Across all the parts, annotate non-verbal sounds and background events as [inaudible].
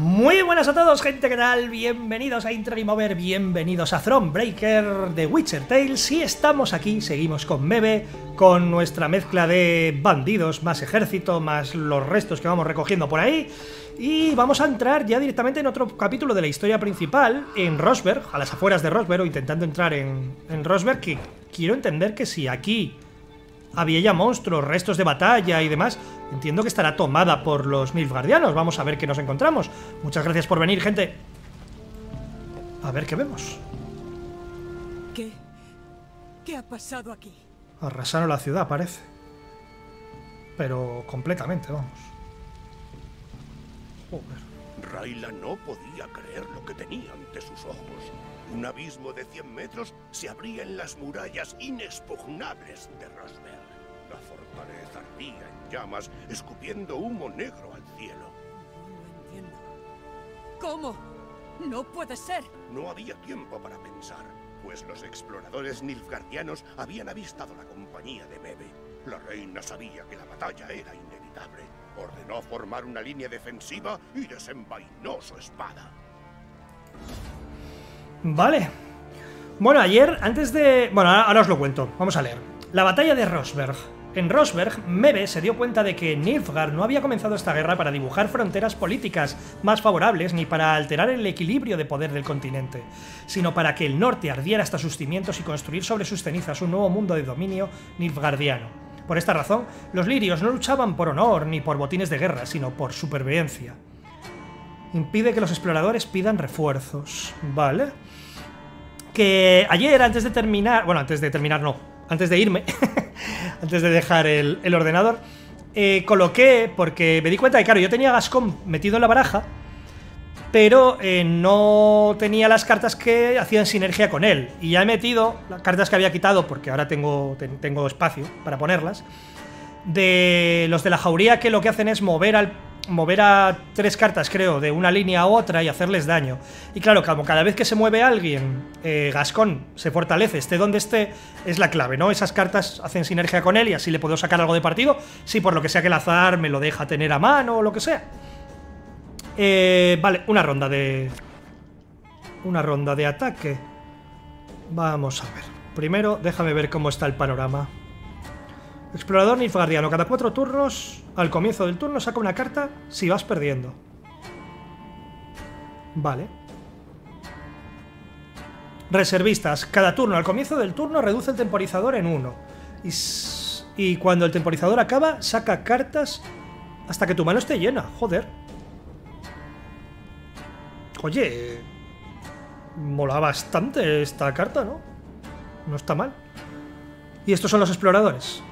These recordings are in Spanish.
Muy buenas a todos, gente, ¿qué tal? Bienvenidos a Intro Game Over, bienvenidos a Thronebreaker de Witcher Tales. Y estamos aquí, seguimos con Mebe, con nuestra mezcla de bandidos, más ejército, más los restos que vamos recogiendo por ahí. Y vamos a entrar ya directamente en otro capítulo de la historia principal, en Rosberg, a las afueras de Rosberg, o intentando entrar en, en Rosberg, que quiero entender que si aquí había ya monstruos, restos de batalla y demás. Entiendo que estará tomada por los Nilfgaardianos. Vamos a ver qué nos encontramos. Muchas gracias por venir, gente. A ver qué vemos. ¿Qué? ¿Qué ha pasado aquí? Arrasaron la ciudad, parece. Pero completamente, vamos. Joder. Raila no podía creer lo que tenía ante sus ojos. Un abismo de 100 metros se abría en las murallas inexpugnables de Rosberg. Fortaleza ardía en llamas, escupiendo humo negro al cielo. No entiendo. ¿Cómo? No puede ser. No había tiempo para pensar, pues los exploradores nilfgaardianos habían avistado la compañía de Bebe. La reina sabía que la batalla era inevitable. Ordenó formar una línea defensiva y desenvainó su espada. Vale. Bueno, ayer, antes de... Bueno, ahora os lo cuento. Vamos a leer. La batalla de Rosberg. En Rosberg, Mebe se dio cuenta de que Nilfgaard no había comenzado esta guerra para dibujar fronteras políticas más favorables ni para alterar el equilibrio de poder del continente, sino para que el norte ardiera hasta sus cimientos y construir sobre sus cenizas un nuevo mundo de dominio nilfgaardiano. Por esta razón, los lirios no luchaban por honor ni por botines de guerra, sino por supervivencia. Impide que los exploradores pidan refuerzos. Vale. Que ayer, antes de terminar... Bueno, antes de terminar no. Antes de irme. [laughs] antes de dejar el, ordenador. Eh, coloqué, porque me di cuenta que, claro, yo tenía Gascon metido en la baraja, pero eh, no tenía las cartas que hacían sinergia con él. Y ya he metido las cartas que había quitado, porque ahora tengo, tengo espacio para ponerlas, de los de la jauría que lo que hacen es mover al mover a tres cartas, creo, de una línea a otra y hacerles daño. Y claro, como cada vez que se mueve alguien, eh, Gascón se fortalece, esté donde esté, es la clave, ¿no? Esas cartas hacen sinergia con él y así le puedo sacar algo de partido, si por lo que sea que el azar me lo deja tener a mano o lo que sea. Eh, vale, una ronda de... Una ronda de ataque. Vamos a ver. Primero, déjame ver cómo está el panorama. Explorador Nilfgaardiano. Cada cuatro turnos, al comienzo del turno, saca una carta si vas perdiendo. Vale. Reservistas. Cada turno, al comienzo del turno, reduce el temporizador en uno. Y, y cuando el temporizador acaba, saca cartas hasta que tu mano esté llena. Joder. Oye, mola bastante esta carta, ¿no? No está mal. Y estos son los exploradores.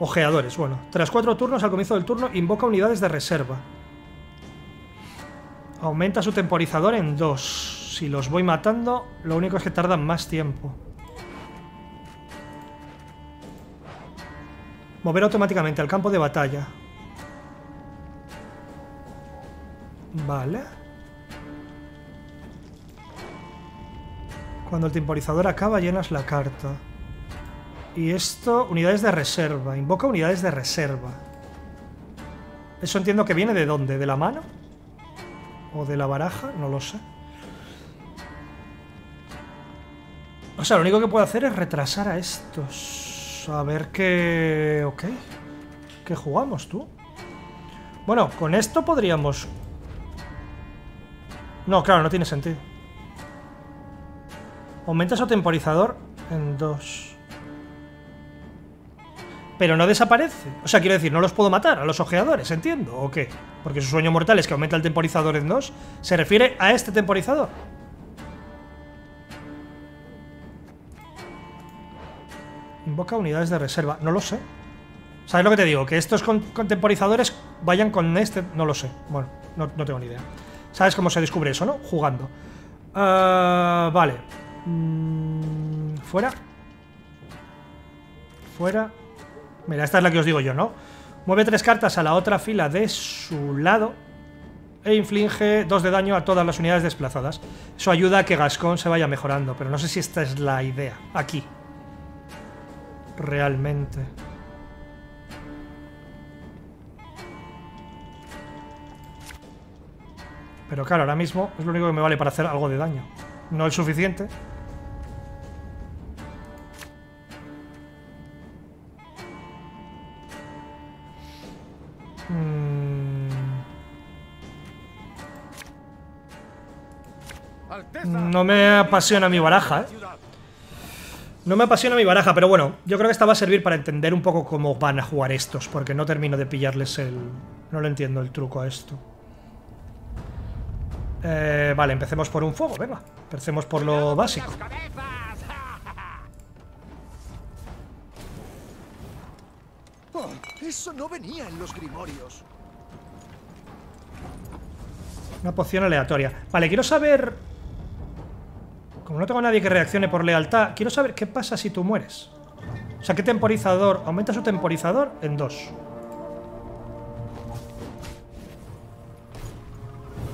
Ojeadores, bueno. Tras cuatro turnos, al comienzo del turno, invoca unidades de reserva. Aumenta su temporizador en dos. Si los voy matando, lo único es que tardan más tiempo. Mover automáticamente al campo de batalla. Vale. Cuando el temporizador acaba, llenas la carta. Y esto, unidades de reserva. Invoca unidades de reserva. Eso entiendo que viene de dónde, ¿de la mano? ¿O de la baraja? No lo sé. O sea, lo único que puedo hacer es retrasar a estos. A ver qué... Ok. ¿Qué jugamos, tú? Bueno, con esto podríamos... No, claro, no tiene sentido. Aumenta su temporizador en dos. Pero no desaparece. O sea, quiero decir, no los puedo matar a los ojeadores, entiendo, ¿o qué? Porque su sueño mortal es que aumenta el temporizador en dos. ¿Se refiere a este temporizador? Invoca unidades de reserva. No lo sé. ¿Sabes lo que te digo? Que estos contemporizadores vayan con este... No lo sé. Bueno, no, tengo ni idea. ¿Sabes cómo se descubre eso, no? Jugando. Ah, vale. Mm, fuera. Fuera. Mira, esta es la que os digo yo, ¿no? Mueve tres cartas a la otra fila de su lado e inflige dos de daño a todas las unidades desplazadas. Eso ayuda a que Gascon se vaya mejorando, pero no sé si esta es la idea. Aquí. Realmente. Pero claro, ahora mismo es lo único que me vale para hacer algo de daño. No el suficiente. No me apasiona mi baraja, ¿eh? No me apasiona mi baraja, pero bueno, yo creo que esta va a servir para entender un poco cómo van a jugar estos, porque no termino de pillarles el... No lo entiendo el truco a esto. Eh, vale, empecemos por un fuego, venga. Empecemos por lo básico. Oh, eso no venía en los grimorios. Una poción aleatoria. Vale, quiero saber... Como no tengo a nadie que reaccione por lealtad, quiero saber qué pasa si tú mueres. O sea, ¿qué temporizador? Aumenta su temporizador en dos.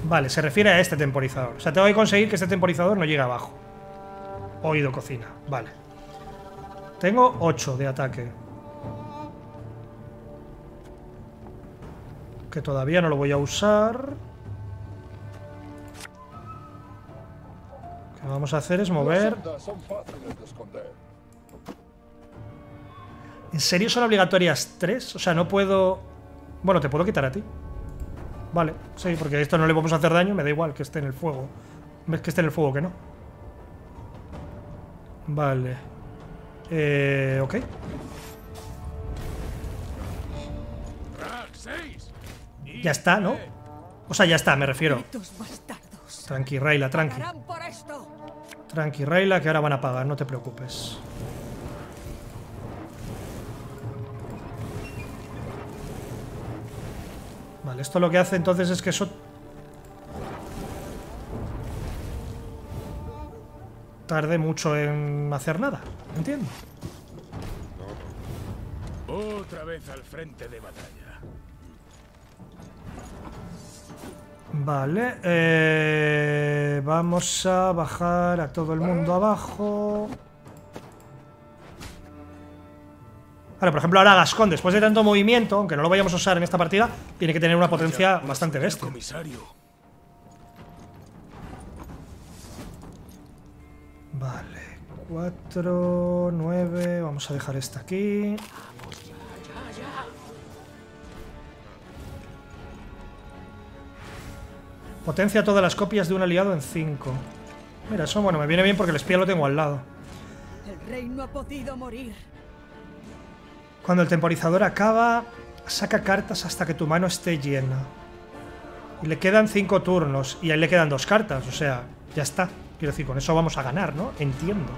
Vale, se refiere a este temporizador. O sea, tengo que conseguir que este temporizador no llegue abajo. Oído cocina. Vale. Tengo 8 de ataque. Que todavía no lo voy a usar. Lo que vamos a hacer es mover... ¿En serio son obligatorias 3? O sea, no puedo... Bueno, te puedo quitar a ti. Vale, sí, porque esto no le vamos a hacer daño, me da igual que esté en el fuego. Ves que esté en el fuego que no. Vale. Eh, ok. Ya está, ¿no? O sea, ya está, me refiero. Tranqui, Rayla, tranqui. Tranqui, Rayla, que ahora van a pagar, no te preocupes. Vale, esto lo que hace entonces es que eso... Tarde mucho en hacer nada, entiendo. Otra vez al frente de batalla. Vale, eh, vamos a bajar a todo el mundo abajo. Vale, por ejemplo, ahora Gascón, después de tanto movimiento, aunque no lo vayamos a usar en esta partida, tiene que tener una potencia bastante bestia. Vale, 4, 9, vamos a dejar esta aquí. Potencia todas las copias de un aliado en 5. Mira, eso bueno, me viene bien porque el espía lo tengo al lado. El rey no ha podido morir. Cuando el temporizador acaba, saca cartas hasta que tu mano esté llena. Y le quedan 5 turnos, y ahí le quedan dos cartas, o sea, ya está. Quiero decir, con eso vamos a ganar, ¿no? Entiendo.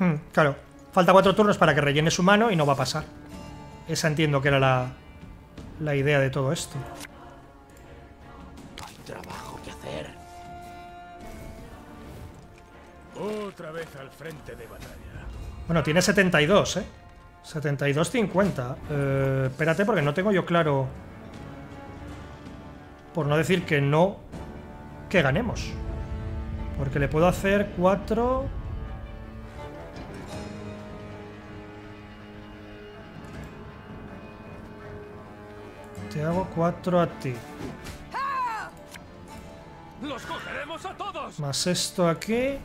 Hmm, claro, falta cuatro turnos para que rellene su mano y no va a pasar. Esa entiendo que era la, la idea de todo esto. Hay trabajo que hacer. Otra vez al frente de batalla. Bueno, tiene 72, ¿eh? 72-50. Eh, espérate porque no tengo yo claro... Por no decir que no... Que ganemos. Porque le puedo hacer 4... Te hago 4 a ti. ¡Los cogeremos a todos! Más esto aquí.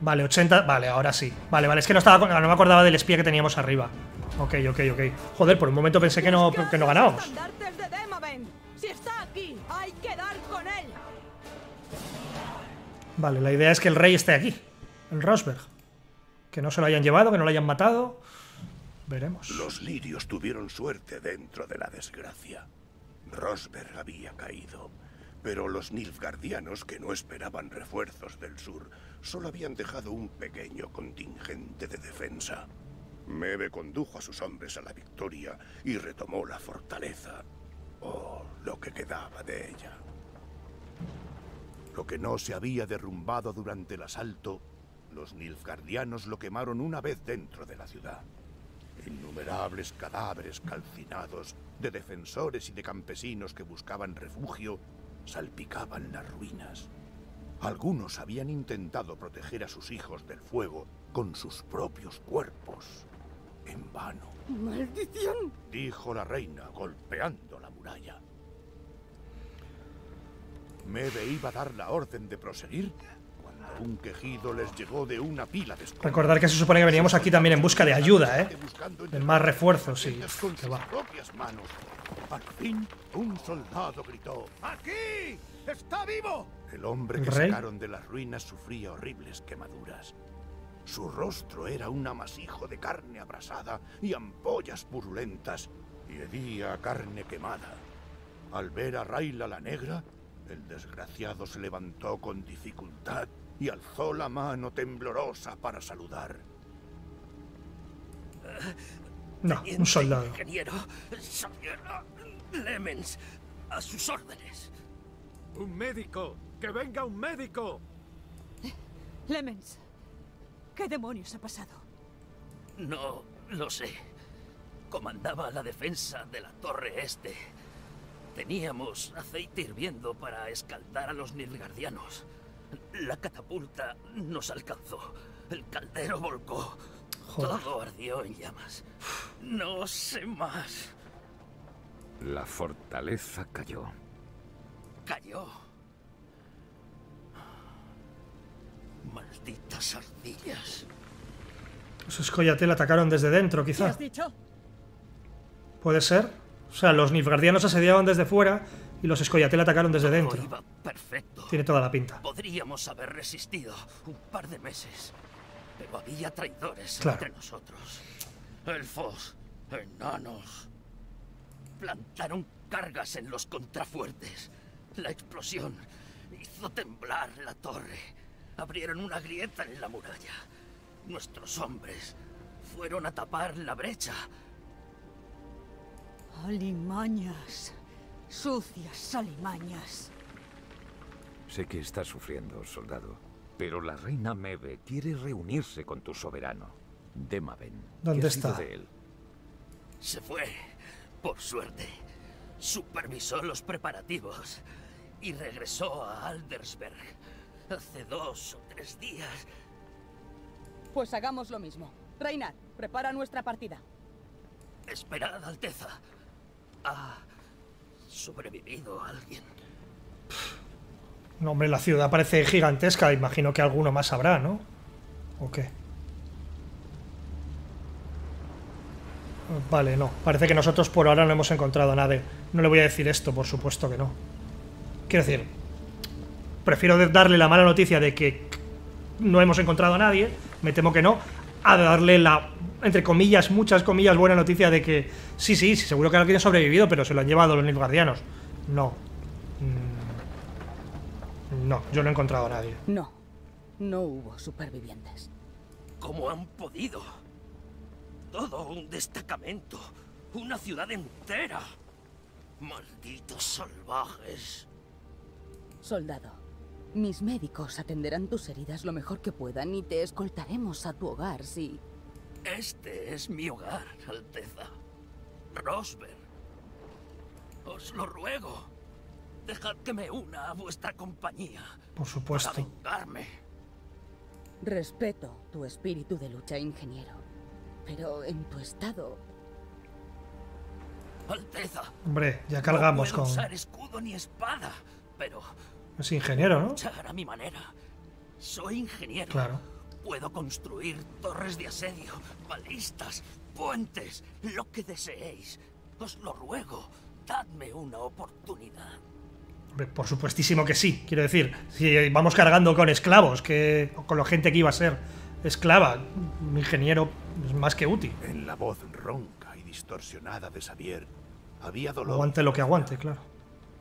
Vale, 80. Vale, ahora sí. Vale, vale, es que no estaba no me acordaba del espía que teníamos arriba. Ok, ok, ok. Joder, por un momento pensé que no, que no ganábamos. Vale, la idea es que el rey esté aquí, en Rosberg. Que no se lo hayan llevado, que no lo hayan matado. Los lirios tuvieron suerte dentro de la desgracia. Rosberg había caído, pero los nilfgaardianos, que no esperaban refuerzos del sur, solo habían dejado un pequeño contingente de defensa. Mebe condujo a sus hombres a la victoria y retomó la fortaleza, o lo que quedaba de ella. Lo que no se había derrumbado durante el asalto, los nilfgaardianos lo quemaron una vez dentro de la ciudad. Innumerables cadáveres calcinados de defensores y de campesinos que buscaban refugio salpicaban las ruinas. Algunos habían intentado proteger a sus hijos del fuego con sus propios cuerpos. En vano, ¡Maldición! dijo la reina golpeando la muralla. Mebe iba a dar la orden de proseguir un quejido les llegó de una pila de. Recordar que se supone que veníamos aquí también en busca de ayuda, ¿eh? De más refuerzos, sí. Que va. Al fin, un soldado gritó. ¡Aquí! ¡Está vivo! El hombre ¿El que rey? sacaron de las ruinas sufría horribles quemaduras. Su rostro era un amasijo de carne abrasada y ampollas purulentas, y hedía a carne quemada. Al ver a Raila la negra, el desgraciado se levantó con dificultad y alzó la mano temblorosa para saludar. No, un soldado. Ingeniero Lemens, a sus órdenes. ¡Un médico! ¡Que venga un médico! Lemens, ¿qué demonios ha pasado? No lo sé. Comandaba la defensa de la torre este. Teníamos aceite hirviendo para escaldar a los nilgardianos. La catapulta nos alcanzó. El caldero volcó. Joder. Todo ardió en llamas. No sé más. La fortaleza cayó. Cayó. Malditas ardillas. Los Escoyatel atacaron desde dentro, ¿Qué quizá. has dicho? ¿Puede ser? O sea, los Nilfgaardianos asediaban desde fuera y los Escoyatel atacaron desde dentro. iba perfecto. Tiene toda la pinta. Podríamos haber resistido un par de meses, pero había traidores Claro. entre nosotros. Elfos, enanos. Plantaron cargas en los contrafuertes. La explosión hizo temblar la torre. Abrieron una grieta en la muralla. Nuestros hombres fueron a tapar la brecha. Alimañas. Sucias alimañas. Sé que estás sufriendo, soldado, pero la reina Mebe quiere reunirse con tu soberano, Demaven. ¿Dónde ¿Qué está? de él? Se fue, por suerte. Supervisó los preparativos y regresó a Aldersberg hace dos o tres días. Pues hagamos lo mismo. Reinar, prepara nuestra partida. Esperad, Alteza. ¿Ha sobrevivido alguien? No, hombre, la ciudad parece gigantesca. Imagino que alguno más habrá, ¿no? ¿O qué? Vale, no. Parece que nosotros por ahora no hemos encontrado a nadie. No le voy a decir esto, por supuesto que no. Quiero decir, prefiero darle la mala noticia de que no hemos encontrado a nadie, me temo que no, a darle la, entre comillas, muchas comillas, buena noticia de que sí, sí, sí, seguro que alguien ha sobrevivido, pero se lo han llevado los Nilfgaardianos. No. Mm, No, yo no he encontrado a nadie. No, no hubo supervivientes. ¿Cómo han podido? Todo un destacamento. Una ciudad entera. Malditos salvajes. Soldado, mis médicos atenderán tus heridas lo mejor que puedan y te escoltaremos a tu hogar si... Este es mi hogar, Alteza. Rosberg. Os lo ruego. Dejad que me una a vuestra compañía. Por Para supuesto. vengarme. Respeto tu espíritu de lucha, ingeniero. Pero en tu estado... Alteza. Hombre, ya cargamos no puedo con... usar escudo ni espada, pero Es ingeniero, ¿no? luchar a mi manera. Soy ingeniero. Claro. Puedo construir torres de asedio, balistas, puentes, lo que deseéis. Os lo ruego, dadme una oportunidad. Por supuestísimo que sí. Quiero decir, si vamos cargando con esclavos, que con la gente que iba a ser esclava, un ingeniero es más que útil. En la voz ronca y distorsionada de Xavier había dolor. Aguante lo que aguante, claro.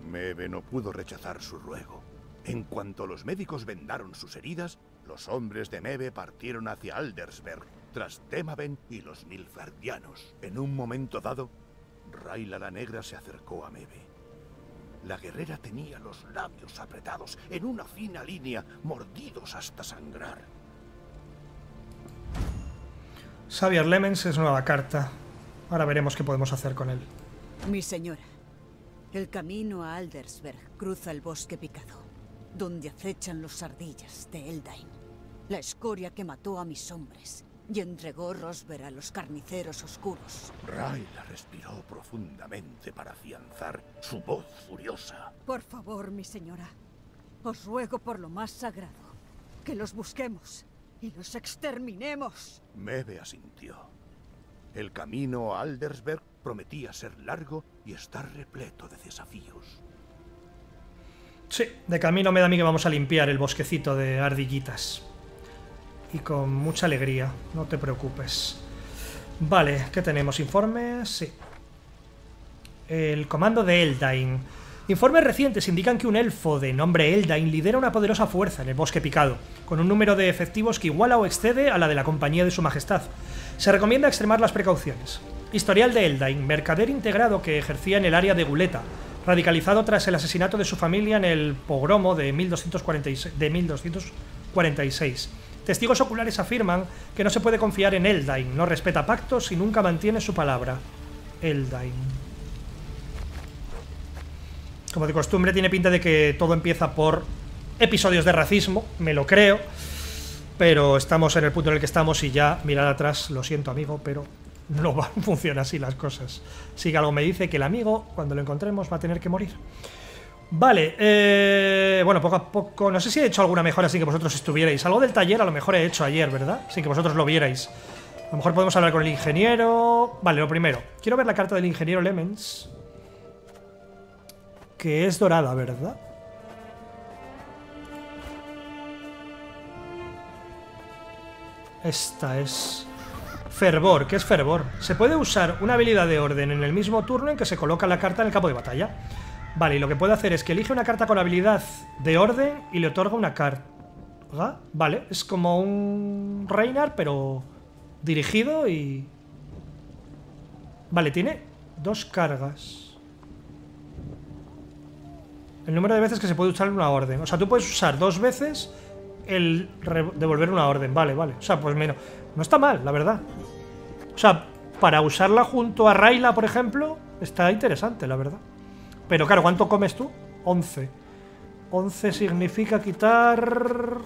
Mebe no pudo rechazar su ruego. En cuanto los médicos vendaron sus heridas, los hombres de Mebe partieron hacia Aldersberg, tras Demaven y los Nilfgaardianos. En un momento dado, Raila la Negra se acercó a Mebe. La guerrera tenía los labios apretados en una fina línea, mordidos hasta sangrar. Xavier Lemens es nueva carta. Ahora veremos qué podemos hacer con él. Mi señora, el camino a Aldersberg cruza el bosque picado. donde acechan los ardillas de Eldain. La escoria que mató a mis hombres y entregó Rosber a los carniceros oscuros. Rayla respiró profundamente para afianzar su voz furiosa. Por favor, mi señora, os ruego por lo más sagrado que los busquemos y los exterminemos. Mebe asintió. El camino a Aldersberg prometía ser largo y estar repleto de desafíos. Sí, de camino me da a mí que vamos a limpiar el bosquecito de ardillitas. Y con mucha alegría, no te preocupes. Vale, ¿qué tenemos? ¿Informes? Sí. El comando de Eldain. Informes recientes indican que un elfo de nombre Eldain lidera una poderosa fuerza en el bosque picado, con un número de efectivos que iguala o excede a la de la compañía de su majestad. Se recomienda extremar las precauciones. Historial de Eldain, mercader integrado que ejercía en el área de Guleta, radicalizado tras el asesinato de su familia en el pogromo de 1246. De 1246. Testigos oculares afirman que no se puede confiar en Eldain, no respeta pactos y nunca mantiene su palabra. Eldain. Como de costumbre tiene pinta de que todo empieza por episodios de racismo, me lo creo, pero estamos en el punto en el que estamos y ya mirar atrás, lo siento amigo, pero no va, funciona así las cosas. Sí que algo me dice que el amigo, cuando lo encontremos, va a tener que morir. Vale, eh, bueno, poco a poco, no sé si he hecho alguna mejora sin que vosotros estuvierais. Algo del taller a lo mejor he hecho ayer, ¿verdad? Sin que vosotros lo vierais. A lo mejor podemos hablar con el ingeniero... Vale, lo primero. Quiero ver la carta del ingeniero Lemens. Que es dorada, ¿verdad? Esta es... Fervor, ¿qué es fervor? Se puede usar una habilidad de orden en el mismo turno en que se coloca la carta en el campo de batalla. Vale, y lo que puede hacer es que elige una carta con habilidad de orden y le otorga una carta. Vale, es como un Reinar, pero dirigido y... Vale, tiene dos cargas. El número de veces que se puede usar una orden. O sea, tú puedes usar dos veces el devolver una orden. Vale, vale. O sea, pues menos. No está mal, la verdad. O sea, para usarla junto a Raila, por ejemplo, está interesante, la verdad. Pero claro, ¿cuánto comes tú? 11. 11 significa quitar...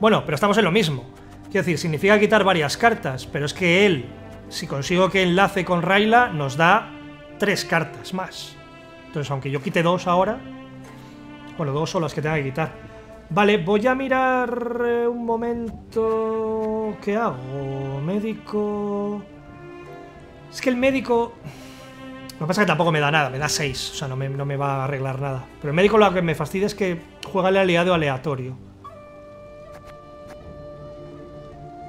Bueno, pero estamos en lo mismo. Quiero decir, significa quitar varias cartas, pero es que él, si consigo que enlace con Raila, nos da tres cartas más. Entonces, aunque yo quite dos ahora... Bueno, dos son las que tenga que quitar. Vale, voy a mirar eh, un momento... ¿Qué hago? Médico... Es que el médico... Lo que pasa es que tampoco me da nada, me da 6, o sea, no me, no me, va a arreglar nada. Pero el médico lo que me fastidia es que juega el aliado aleatorio.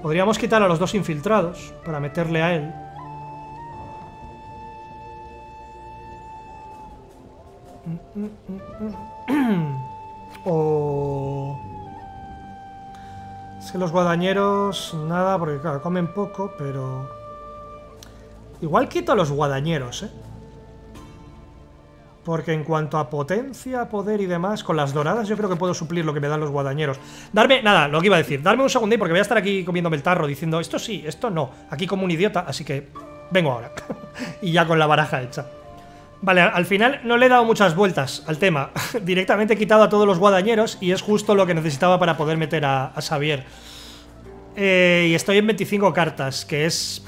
Podríamos quitar a los dos infiltrados para meterle a él. O... Es que los guadañeros, nada, porque claro, comen poco, pero... Igual quito a los guadañeros, ¿eh? Porque en cuanto a potencia, poder y demás, con las doradas yo creo que puedo suplir lo que me dan los guadañeros. Darme, nada, lo que iba a decir, darme un segundín porque voy a estar aquí comiéndome el tarro diciendo esto sí, esto no. Aquí como un idiota, así que vengo ahora. [laughs] y ya con la baraja hecha. Vale, al final no le he dado muchas vueltas al tema. [laughs] Directamente he quitado a todos los guadañeros y es justo lo que necesitaba para poder meter a, a Xavier. Eh, y estoy en 25 cartas, que es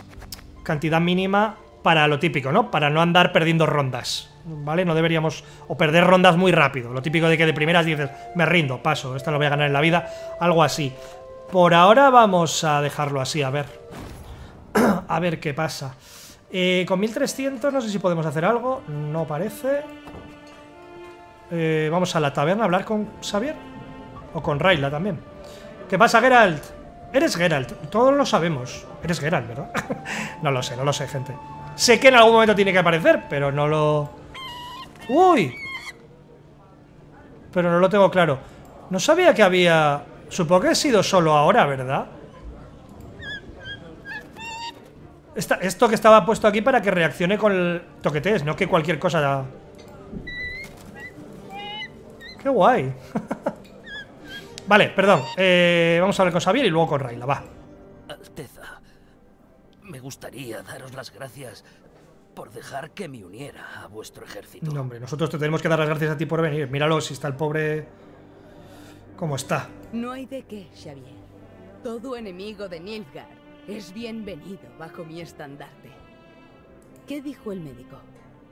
cantidad mínima para lo típico, ¿no? Para no andar perdiendo rondas. ¿Vale? No deberíamos... O perder rondas muy rápido. Lo típico de que de primeras dices, me rindo, paso, esta lo voy a ganar en la vida. Algo así. Por ahora vamos a dejarlo así, a ver. [clears throat] a ver qué pasa. Eh, con 1300 no sé si podemos hacer algo. No parece. Eh, vamos a la taberna a hablar con Xavier. O con Rayla también. ¿Qué pasa, Geralt? Eres Geralt. Todos lo sabemos. Eres Geralt, ¿verdad? [laughs] no lo sé, no lo sé, gente. Sé que en algún momento tiene que aparecer, pero no lo... ¡Uy! Pero no lo tengo claro. No sabía que había... Supongo que he sido solo ahora, ¿verdad? esto que estaba puesto aquí para que reaccione con el toquetes, no que cualquier cosa... ¡Qué guay! [laughs] vale, perdón. Eh, vamos a hablar con Xavier y luego con Rayla, va. Alteza, me gustaría daros las gracias por dejar que me uniera a vuestro ejército. No, hombre, nosotros te tenemos que dar las gracias a ti por venir. Míralo, si está el pobre... ¿Cómo está? No hay de qué, Xavier. Todo enemigo de Nilfgaard es bienvenido bajo mi estandarte. ¿Qué dijo el médico?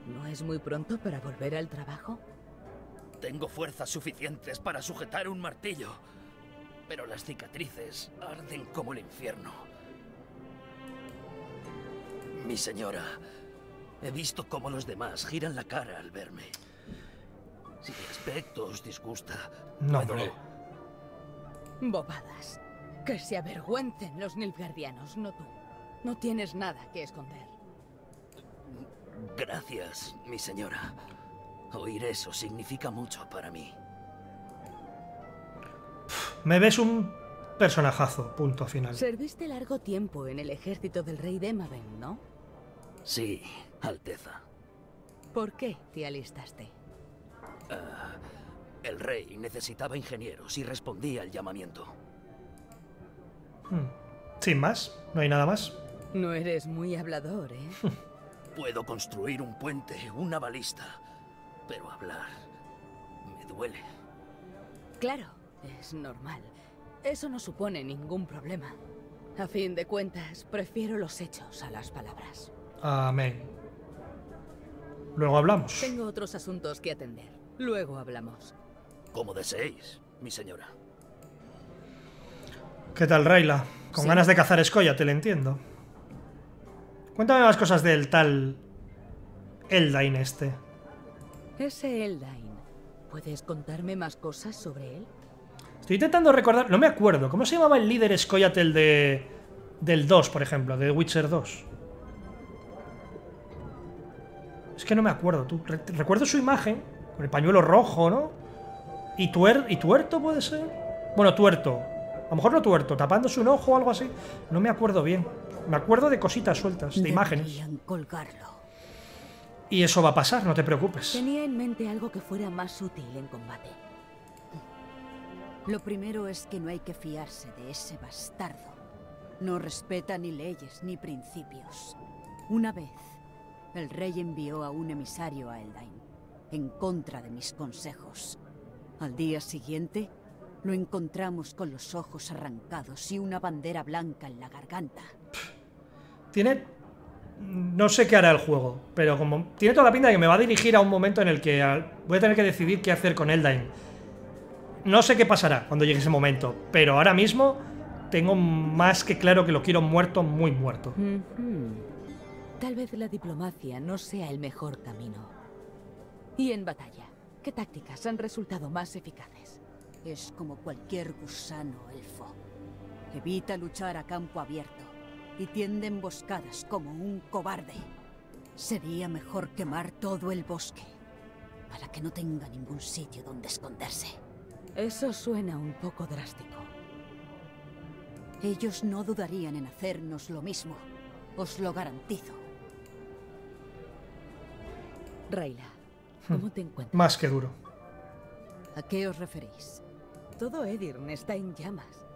¿No es muy pronto para volver al trabajo? Tengo fuerzas suficientes para sujetar un martillo, pero las cicatrices arden como el infierno. Mi señora, he visto cómo los demás giran la cara al verme. Si mi aspecto os disgusta, No, puedo- hombre. Bobadas. Que se avergüencen los Nilfgaardianos, no tú. No tienes nada que esconder. Gracias, mi señora. Oír eso significa mucho para mí. Me ves un personajazo, punto final. Serviste largo tiempo en el ejército del rey Demaven, ¿no? Sí, Alteza. ¿Por qué te alistaste? El rey necesitaba ingenieros y respondí al llamamiento. Hmm. Sin más, no hay nada más. No eres muy hablador, ¿eh? Puedo construir un puente, una balista, pero hablar me duele. Claro, es normal. Eso no supone ningún problema. A fin de cuentas, prefiero los hechos a las palabras. Amén. Luego hablamos. Tengo otros asuntos que atender. Luego hablamos. Como deseéis, mi señora. ¿Qué tal, Rayla? Con Sí. ganas de cazar escolla, te lo entiendo. Cuéntame más cosas del tal Eldain este. Ese Eldain. ¿Puedes contarme más cosas sobre él? Estoy intentando recordar, no me acuerdo, ¿cómo se llamaba el líder Scoia'tael de del 2, por ejemplo, de Witcher 2? Es que no me acuerdo, tú re- recuerdo su imagen con el pañuelo rojo, ¿no? Y tuer y tuerto puede ser? Bueno, tuerto. A lo mejor no tuerto, tapándose un ojo o algo así. No me acuerdo bien. Me acuerdo de cositas sueltas, de imágenes. Colgarlo. Y eso va a pasar, no te preocupes. Tenía en mente algo que fuera más útil en combate. Lo primero es que no hay que fiarse de ese bastardo. No respeta ni leyes ni principios. Una vez, el rey envió a un emisario a Eldain, en contra de mis consejos. Al día siguiente, lo encontramos con los ojos arrancados y una bandera blanca en la garganta. Tiene. No sé qué hará el juego, pero como. Tiene toda la pinta de que me va a dirigir a un momento en el que voy a tener que decidir qué hacer con Eldain. No sé qué pasará cuando llegue ese momento, pero ahora mismo tengo más que claro que lo quiero muerto, muy muerto. Tal vez la diplomacia no sea el mejor camino. Y en batalla, ¿qué tácticas han resultado más eficaces? Es como cualquier gusano elfo. Evita luchar a campo abierto y tiende emboscadas como un cobarde. Sería mejor quemar todo el bosque para que no tenga ningún sitio donde esconderse. Eso suena un poco drástico. Ellos no dudarían en hacernos lo mismo. Os lo garantizo. Rayla, ¿cómo te encuentras? Más que duro. ¿A qué os referís? Todo Edirn está en llamas.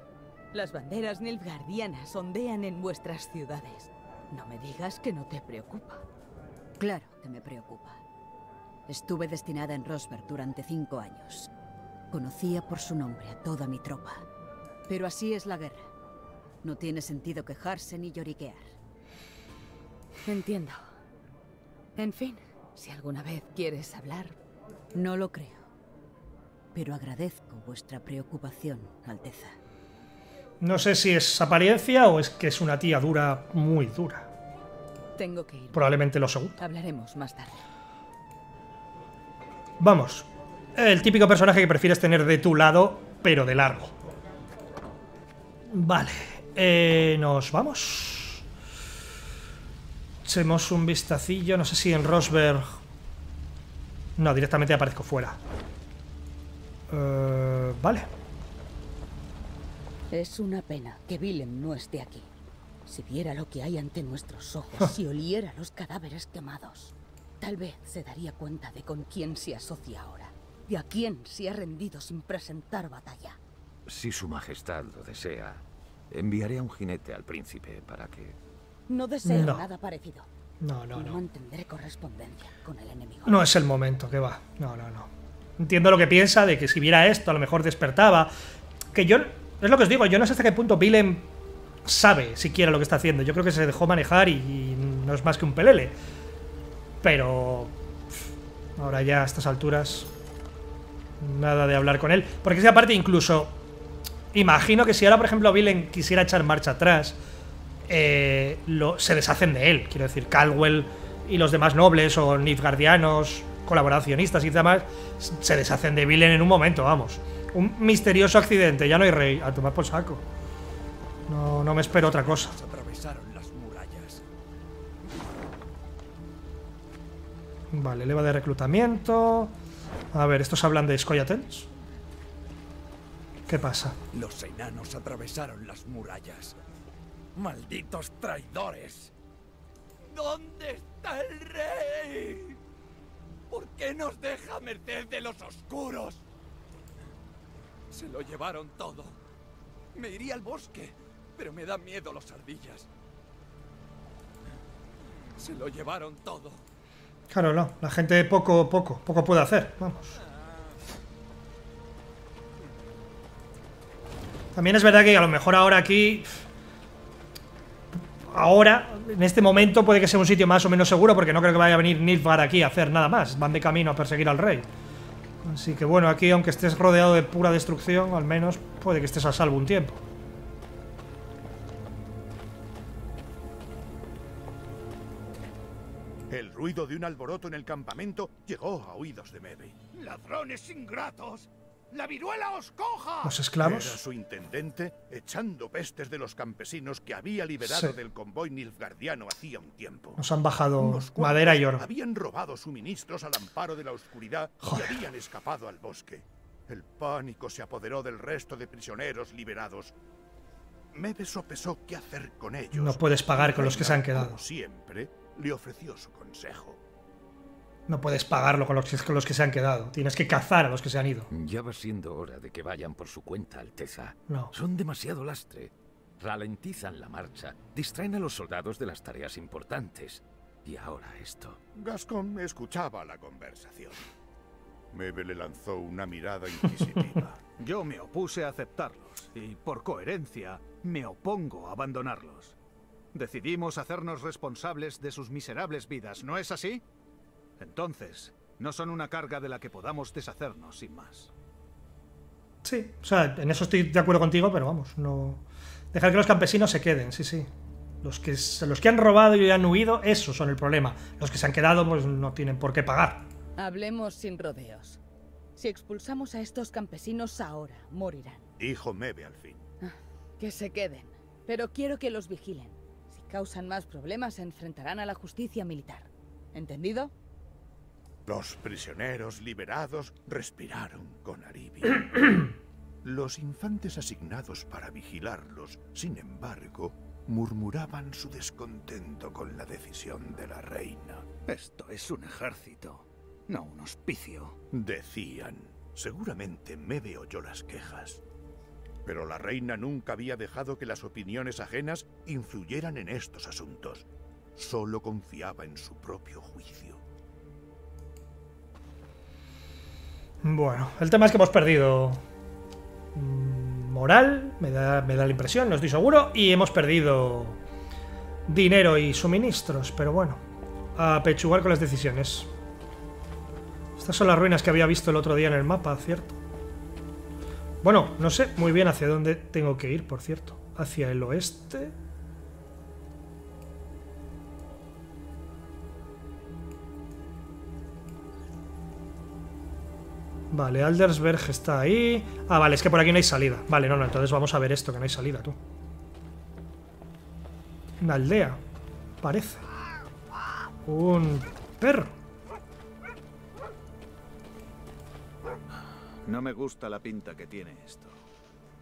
Las banderas nilfgaardianas ondean en vuestras ciudades. No me digas que no te preocupa. Claro que me preocupa. Estuve destinada en Rosberg durante cinco años. Conocía por su nombre a toda mi tropa. Pero así es la guerra. No tiene sentido quejarse ni lloriquear. Entiendo. En fin, si alguna vez quieres hablar, No lo creo. Pero agradezco vuestra preocupación, Alteza. No sé si es apariencia o es que es una tía dura, muy dura. tengo que ir. Probablemente lo segundo. Hablaremos más tarde. Vamos. El típico personaje que prefieres tener de tu lado, pero de largo. Vale. eh, nos vamos. Echemos un vistacillo. No sé si en Rosberg. No, directamente aparezco fuera. Eh, vale. Es una pena que Willem no esté aquí. Si viera lo que hay ante nuestros ojos, si oliera los cadáveres quemados, tal vez se daría cuenta de con quién se asocia ahora. Y a quién se ha rendido sin presentar batalla. Si su majestad lo desea, enviaré a un jinete al príncipe para que... No deseo No. nada parecido. No, no, no no. mantendré correspondencia con el enemigo. No es el momento, que va. No, no, no. Entiendo lo que piensa de que si viera esto, a lo mejor despertaba. Que yo. Es lo que os digo, yo no sé hasta qué punto Willem sabe siquiera lo que está haciendo. Yo creo que se dejó manejar y, y no es más que un pelele. Pero. pff, Ahora ya a estas alturas. Nada de hablar con él. Porque si aparte, incluso. Imagino que si ahora, por ejemplo, Willem quisiera echar marcha atrás. Eh, lo- se deshacen de él. Quiero decir, Caldwell y los demás nobles o Nilfgaardianos, colaboracionistas y demás, se deshacen de Vilen en un momento, vamos. Un misterioso accidente, ya no hay rey. A tomar por saco. No, no me espero otra cosa. Vale, leva de reclutamiento. A ver, estos hablan de Scoia'taels. ¿Qué pasa? Los enanos atravesaron las murallas. ¡Malditos traidores! ¿Dónde está el rey? ¿Por qué nos deja merced de los oscuros? Se lo llevaron todo. Me iría al bosque, pero me da miedo los ardillas. Se lo llevaron todo. Claro, no. La gente poco, poco, poco puede hacer. Vamos. También es verdad que a lo mejor ahora aquí. Ahora, en este momento, puede que sea un sitio más o menos seguro, porque no creo que vaya a venir Nilfgaard aquí a hacer nada más. Van de camino a perseguir al rey. Así que bueno, aquí, aunque estés rodeado de pura destrucción, al menos puede que estés a salvo un tiempo. El ruido de un alboroto en el campamento llegó a oídos de Mebe. ¡Ladrones ingratos! ¡La viruela os coja! Los Era esclavos. su intendente echando pestes de los campesinos que había liberado Sí. del convoy nilfgaardiano hacía un tiempo. Nos han bajado Unos cuantos madera y oro. Habían robado suministros al amparo de la oscuridad Joder. y habían escapado al bosque. El pánico se apoderó del resto de prisioneros liberados. Mebe sopesó qué hacer con ellos. No puedes pagar con los que se han quedado. Como siempre, le ofreció su consejo. No puedes pagarlo con los, que- con los que se han quedado. Tienes que cazar a los que se han ido. Ya va siendo hora de que vayan por su cuenta, Alteza. No. Son demasiado lastre. Ralentizan la marcha, distraen a los soldados de las tareas importantes. Y ahora esto. Gascon escuchaba la conversación. Mebe le lanzó una mirada inquisitiva. [laughs] Yo me opuse a aceptarlos y, por coherencia, me opongo a abandonarlos. Decidimos hacernos responsables de sus miserables vidas, ¿no es así? Entonces, no son una carga de la que podamos deshacernos sin más. Sí, o sea, en eso estoy de acuerdo contigo, pero vamos, no. Dejar que los campesinos se queden, sí, sí. Los que, los que han robado y han huido, esos son el problema. Los que se han quedado, pues no tienen por qué pagar. Hablemos sin rodeos. Si expulsamos a estos campesinos ahora, morirán. Dijo Mebe al fin. Que se queden. Pero quiero que los vigilen. Si causan más problemas, se enfrentarán a la justicia militar. ¿Entendido? Los prisioneros liberados respiraron con alivio. [clears throat] Los infantes asignados para vigilarlos, sin embargo, murmuraban su descontento con la decisión de la reina. Esto es un ejército, no un hospicio. Decían. Seguramente Mebe oyó las quejas. Pero la reina nunca había dejado que las opiniones ajenas influyeran en estos asuntos. Solo confiaba en su propio juicio. Bueno, el tema es que hemos perdido mm, moral, me da, me da la impresión, no estoy seguro, y hemos perdido dinero y suministros, pero bueno, a pechugar con las decisiones. Estas son las ruinas que había visto el otro día en el mapa, ¿cierto? Bueno, no sé muy bien hacia dónde tengo que ir, por cierto. Hacia el oeste. Vale, Aldersberg está ahí. Ah, vale, es que por aquí no hay salida. Vale, no, no, entonces vamos a ver esto, que no hay salida, tú. Una aldea, parece. Un perro. No me gusta la pinta que tiene esto.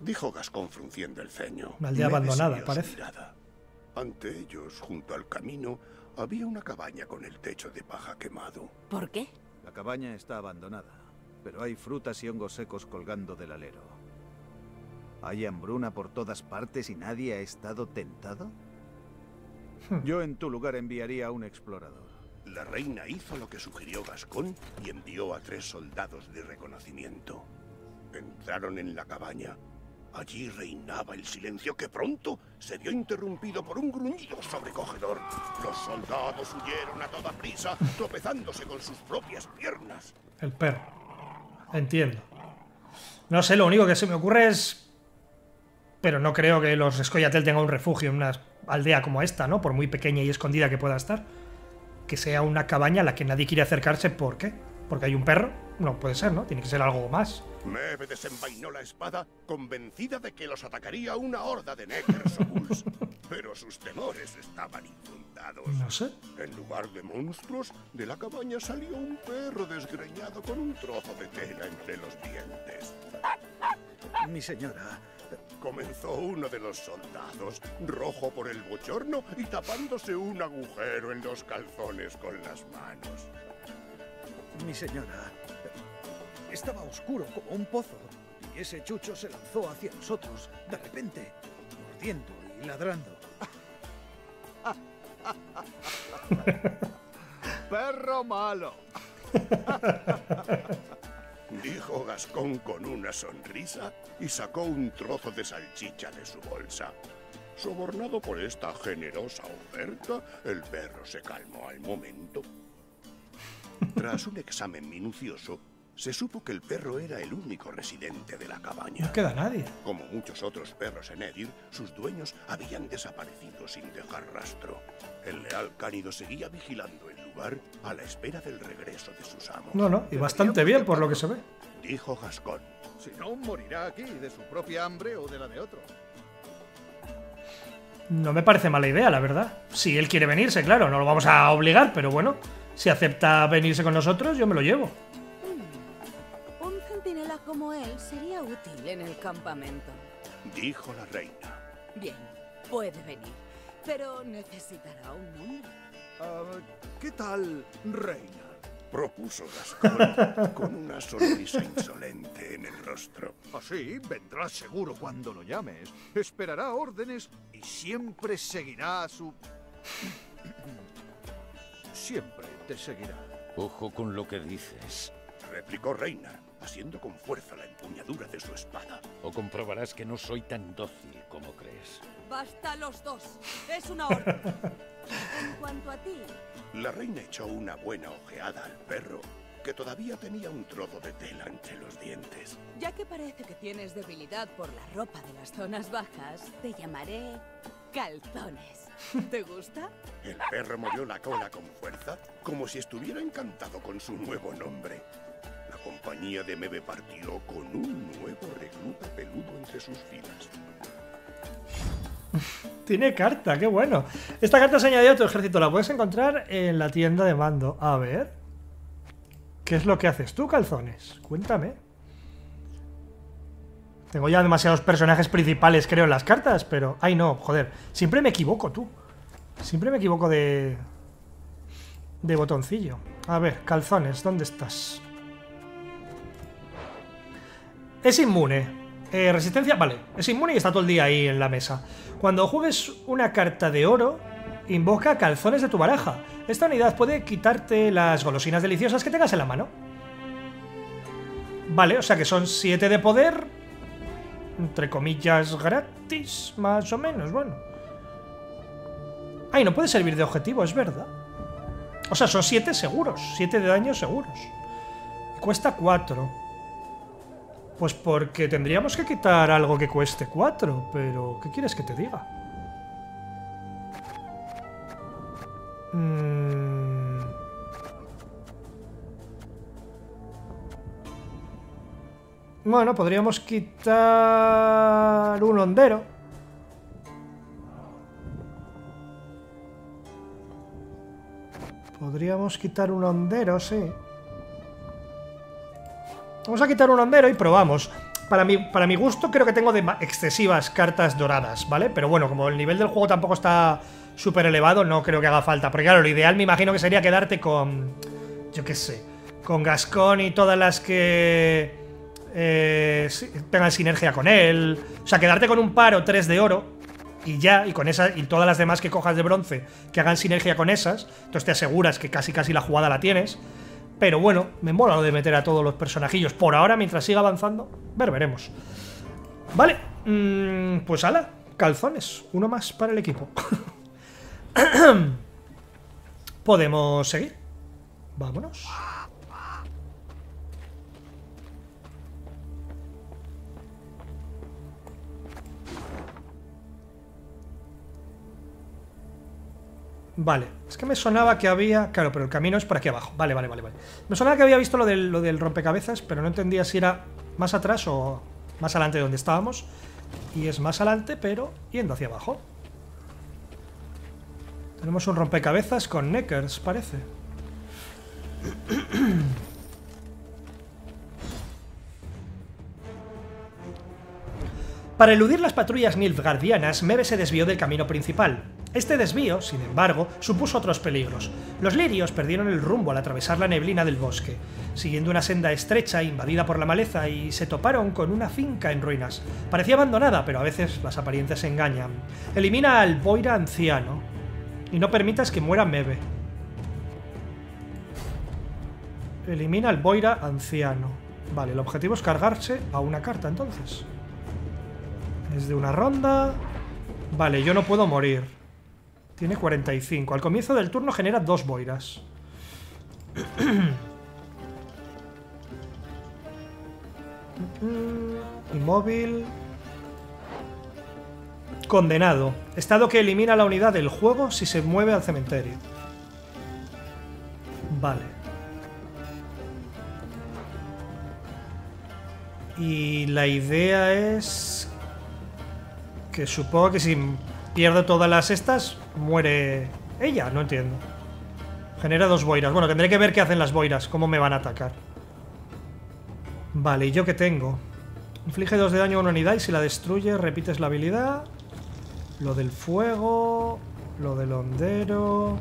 Dijo Gascón frunciendo el ceño. Una aldea abandonada, parece. mirada. Ante ellos, junto al camino, había una cabaña con el techo de paja quemado. ¿Por qué? La cabaña está abandonada, pero hay frutas y hongos secos colgando del alero. ¿Hay hambruna por todas partes y nadie ha estado tentado? Yo en tu lugar enviaría a un explorador. La reina hizo lo que sugirió Gascón y envió a tres soldados de reconocimiento. Entraron en la cabaña. Allí reinaba el silencio que pronto se vio interrumpido por un gruñido sobrecogedor. Los soldados huyeron a toda prisa, tropezándose con sus propias piernas. El perro. Entiendo. No sé, lo único que se me ocurre es... Pero no creo que los Escoyatel tengan un refugio en una aldea como esta, ¿no? Por muy pequeña y escondida que pueda estar. Que sea una cabaña a la que nadie quiere acercarse. ¿Por qué? Porque hay un perro. No puede ser, ¿no? Tiene que ser algo más. Mebe desenvainó la espada, convencida de que los atacaría una horda de Necrosobuls. [laughs] Pero sus temores estaban infundados. No sé. En lugar de monstruos, de la cabaña salió un perro desgreñado con un trozo de tela entre los dientes. Mi señora, Comenzó uno de los soldados, rojo por el bochorno y tapándose un agujero en los calzones con las manos. Mi señora. Estaba oscuro como un pozo y ese chucho se lanzó hacia nosotros, de repente, mordiendo y ladrando. [laughs] ¡Perro malo! [laughs] Dijo Gascón con una sonrisa y sacó un trozo de salchicha de su bolsa. Sobornado por esta generosa oferta, el perro se calmó al momento. Tras un examen minucioso, se supo que el perro era el único residente de la cabaña. No queda nadie. Como muchos otros perros en Edir, sus dueños habían desaparecido sin dejar rastro. El leal cánido seguía vigilando el lugar a la espera del regreso de sus amos. No, no. Y bastante bien por lo que se ve. Dijo Gascón. Si no, morirá aquí de su propia hambre o de la de otro. No me parece mala idea, la verdad. Si él quiere venirse, claro, no lo vamos a obligar, pero bueno, si acepta venirse con nosotros, yo me lo llevo. Un centinela como él sería útil en el campamento. Dijo la reina. Bien, puede venir, pero necesitará un nombre. Ah, ¿Qué tal, reina? Propuso Gascón [laughs] con una sonrisa insolente en el rostro. Así vendrá seguro cuando lo llames. Esperará órdenes y siempre seguirá a su... [clears throat] Siempre te seguirá. Ojo con lo que dices. Replicó Reina, haciendo con fuerza la empuñadura de su espada. O comprobarás que no soy tan dócil como crees. Basta los dos. Es una orden. [laughs] en cuanto a ti, La reina echó una buena ojeada al perro, que todavía tenía un trozo de tela entre los dientes. ya que parece que tienes debilidad por la ropa de las zonas bajas, te llamaré calzones. [laughs] ¿Te gusta? El perro movió la cola con fuerza, como si estuviera encantado con su nuevo nombre. La compañía de Mebe partió con un nuevo recluta peludo entre sus filas. [laughs] Tiene carta, qué bueno. Esta carta se añadió a tu ejército. La puedes encontrar en la tienda de mando. A ver. ¿Qué es lo que haces tú, calzones? Cuéntame. Tengo ya demasiados personajes principales, creo, en las cartas, pero... Ay, no, joder. Siempre me equivoco, tú. Siempre me equivoco de... De botoncillo. A ver, calzones, ¿dónde estás? Es inmune. Eh, resistencia, vale. Es inmune y está todo el día ahí en la mesa. Cuando juegues una carta de oro, invoca calzones de tu baraja. Esta unidad puede quitarte las golosinas deliciosas que tengas en la mano. Vale, o sea que son 7 de poder. Entre comillas, gratis, más o menos, bueno. Ay, no puede servir de objetivo, es verdad. O sea, son 7 seguros. 7 de daño seguros. Y cuesta 4. Pues porque tendríamos que quitar algo que cueste 4, pero ¿qué quieres que te diga? Mm. Bueno, podríamos quitar un hondero. Podríamos quitar un hondero, sí. Vamos a quitar un hondero y probamos. Para mi, para mi gusto creo que tengo dema- excesivas cartas doradas, ¿vale? Pero bueno, como el nivel del juego tampoco está súper elevado, no creo que haga falta. Porque claro, lo ideal me imagino que sería quedarte con... Yo qué sé. Con Gascón y todas las que... eh, tengan sinergia con él. O sea, quedarte con un par o tres de oro. y ya, y con esas, y todas las demás que cojas de bronce que hagan sinergia con esas, entonces te aseguras que casi casi la jugada la tienes. Pero bueno, me mola lo de meter a todos los personajillos. Por ahora, mientras siga avanzando, ver, veremos. Vale, mm, pues ala, calzones, uno más para el equipo. [coughs] Podemos seguir. Vámonos. Vale, es que me sonaba que había... Claro, pero el camino es por aquí abajo. Vale, vale, vale, vale. Me sonaba que había visto lo del, lo del rompecabezas, pero no entendía si era más atrás o más adelante de donde estábamos. Y es más adelante, pero yendo hacia abajo. Tenemos un rompecabezas con Neckers, parece. [clears throat] Para eludir las patrullas nilfgaardianas, Mebe se desvió del camino principal. Este desvío, sin embargo, supuso otros peligros. Los lirios perdieron el rumbo al atravesar la neblina del bosque, siguiendo una senda estrecha invadida por la maleza y se toparon con una finca en ruinas. Parecía abandonada, pero a veces las apariencias engañan. Elimina al Boira anciano y no permitas que muera Mebe. Elimina al Boira anciano. Vale, el objetivo es cargarse a una carta entonces. Es de una ronda. Vale, yo no puedo morir. Tiene 45. Al comienzo del turno genera dos boiras. [clears throat] Inmóvil. Condenado. Estado que elimina la unidad del juego si se mueve al cementerio. Vale. Y la idea es... Que supongo que si pierdo todas las estas, muere ella, no entiendo. Genera dos boiras. Bueno, tendré que ver qué hacen las boiras, cómo me van a atacar. Vale, ¿y yo qué tengo? Inflige dos de daño a una unidad y si la destruye repites la habilidad. Lo del fuego, lo del hondero,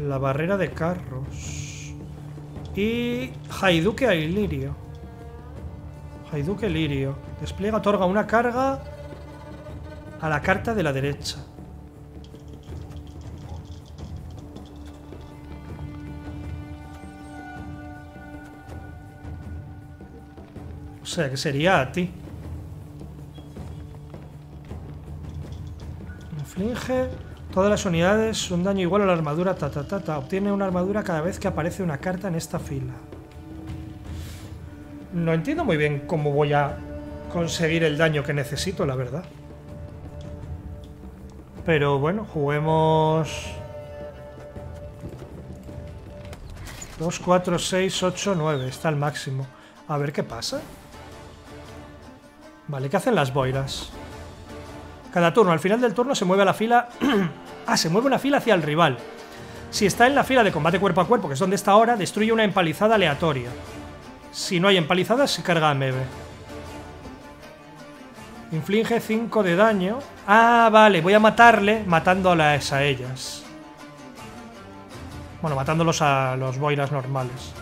la barrera de carros y Haiduke a Ilirio. Haiduke Lirio. Despliega, otorga una carga a la carta de la derecha. O sea, que sería a ti. Inflige todas las unidades un daño igual a la armadura ta, ta, ta. Obtiene una armadura cada vez que aparece una carta en esta fila. No entiendo muy bien cómo voy a conseguir el daño que necesito, la verdad. Pero bueno, juguemos... 2, 4, 6, 8, 9. Está al máximo. A ver qué pasa. Vale, ¿qué hacen las boiras? Cada turno, al final del turno se mueve a la fila... [clears throat] ah, se mueve una fila hacia el rival. Si está en la fila de combate cuerpo a cuerpo, que es donde está ahora, destruye una empalizada aleatoria. Si no hay empalizadas, se carga a Mebe. Inflige 5 de daño. Ah, vale, voy a matarle matándolas a ellas. Bueno, matándolos a los boiras normales.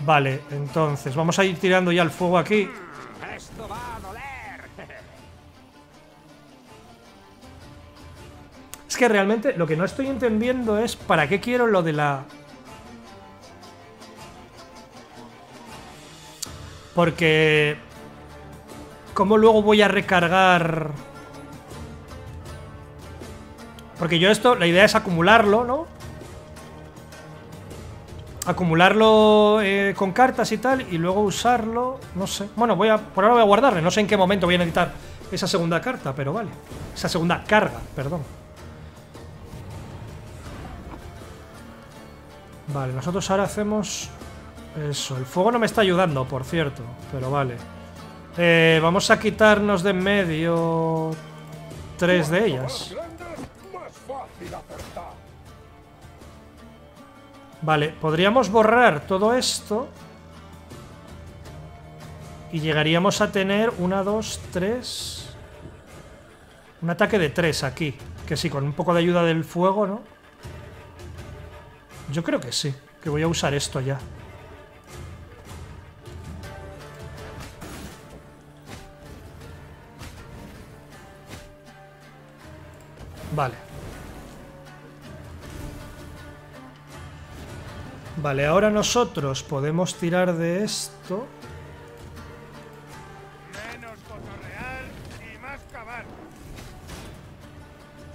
Vale, entonces vamos a ir tirando ya el fuego aquí. Esto va a doler. Es que realmente lo que no estoy entendiendo es para qué quiero lo de la... Porque... ¿Cómo luego voy a recargar...? Porque yo esto, la idea es acumularlo, ¿no? Acumularlo eh, con cartas y tal, y luego usarlo, no sé. Bueno, voy a, por ahora voy a guardarle, no sé en qué momento voy a necesitar esa segunda carta, pero vale. Esa segunda carga, perdón. Vale, nosotros ahora hacemos eso. El fuego no me está ayudando, por cierto, pero vale. Eh, vamos a quitarnos de en medio tres de ellas. Vale, podríamos borrar todo esto. Y llegaríamos a tener una, dos, tres... Un ataque de tres aquí. Que sí, con un poco de ayuda del fuego, ¿no? Yo creo que sí. Que voy a usar esto ya. Vale. Vale, ahora nosotros podemos tirar de esto. Menos cotorrear y más cavar.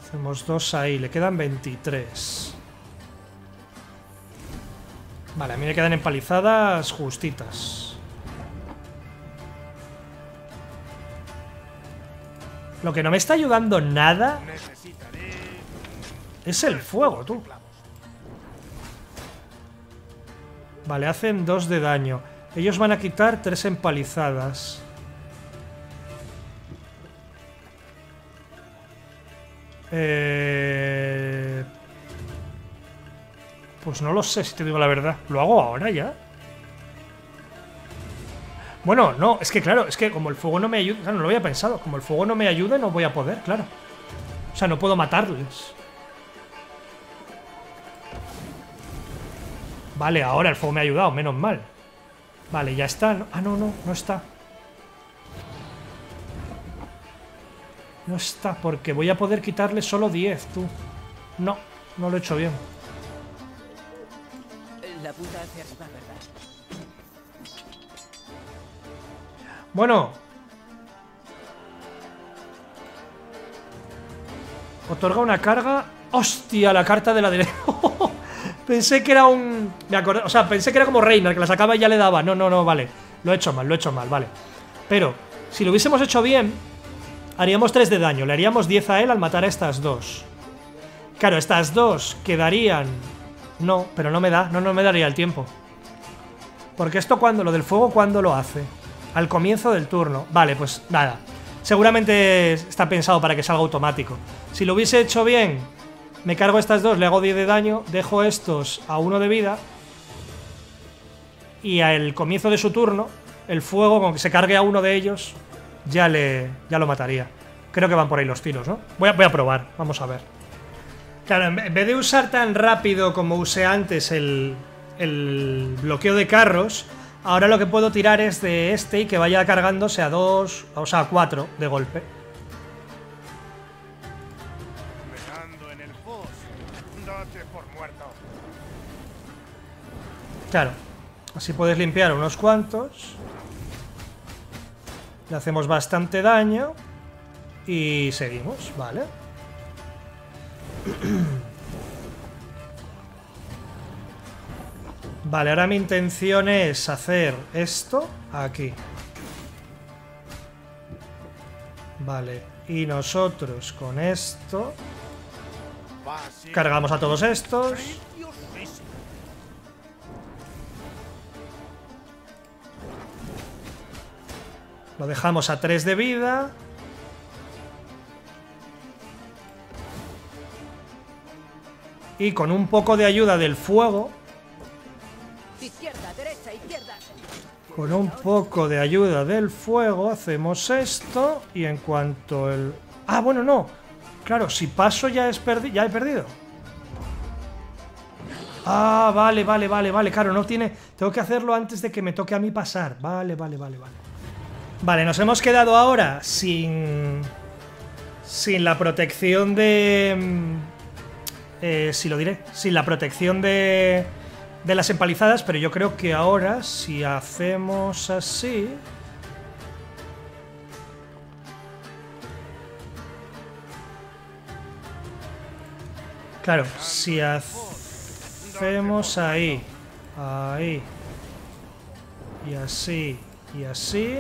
Hacemos dos ahí, le quedan 23. Vale, a mí me quedan empalizadas justitas. Lo que no me está ayudando nada es el fuego, tú. Vale, hacen dos de daño. Ellos van a quitar tres empalizadas. Eh... Pues no lo sé, si te digo la verdad. ¿Lo hago ahora ya? Bueno, no, es que claro, es que como el fuego no me ayuda... Claro, no lo había pensado. Como el fuego no me ayuda, no voy a poder, claro. O sea, no puedo matarles. Vale, ahora el fuego me ha ayudado, menos mal. Vale, ya está. Ah, no, no, no está. No está, porque voy a poder quitarle solo 10, tú. No, no lo he hecho bien. La puta hacia arriba, ¿verdad? Bueno. Otorga una carga. ¡Hostia! La carta de la derecha. [laughs] pensé que era un... Me acordé... O sea, pensé que era como Reiner, que la sacaba y ya le daba. No, no, no, vale. Lo he hecho mal, lo he hecho mal, vale. Pero, si lo hubiésemos hecho bien, haríamos 3 de daño. Le haríamos 10 a él al matar a estas dos. Claro, estas dos quedarían... No, pero no me da. No, no me daría el tiempo. Porque esto cuando... Lo del fuego, ¿cuándo lo hace? Al comienzo del turno. Vale, pues nada. Seguramente está pensado para que salga automático. Si lo hubiese hecho bien, me cargo estas dos, le hago 10 de daño, dejo estos a uno de vida. Y al comienzo de su turno, el fuego, con que se cargue a uno de ellos, ya, le, ya lo mataría. Creo que van por ahí los tiros, ¿no? Voy a, voy a probar, vamos a ver. Claro, en vez de usar tan rápido como usé antes el, el bloqueo de carros, ahora lo que puedo tirar es de este y que vaya cargándose a dos, o sea, a cuatro de golpe. Claro, así puedes limpiar unos cuantos. Le hacemos bastante daño. Y seguimos, ¿vale? [clears throat] Vale, ahora mi intención es hacer esto aquí. Vale, y nosotros con esto cargamos a todos estos. Lo dejamos a 3 de vida. Y con un poco de ayuda del fuego, Izquierda, derecha, izquierda. con un poco de ayuda del fuego, hacemos esto. Y en cuanto el... Ah, bueno, no. Claro, si paso ya, es perdi ya he perdido. Ah, vale, vale, vale, vale. Claro, no tiene... Tengo que hacerlo antes de que me toque a mí pasar. Vale, vale, vale, vale. Vale, nos hemos quedado ahora sin... Sin la protección de... mm, Eh, si lo diré. Sin la protección de... De las empalizadas, pero yo creo que ahora, si hacemos así... Claro, si hacemos ahí, ahí, y así, y así,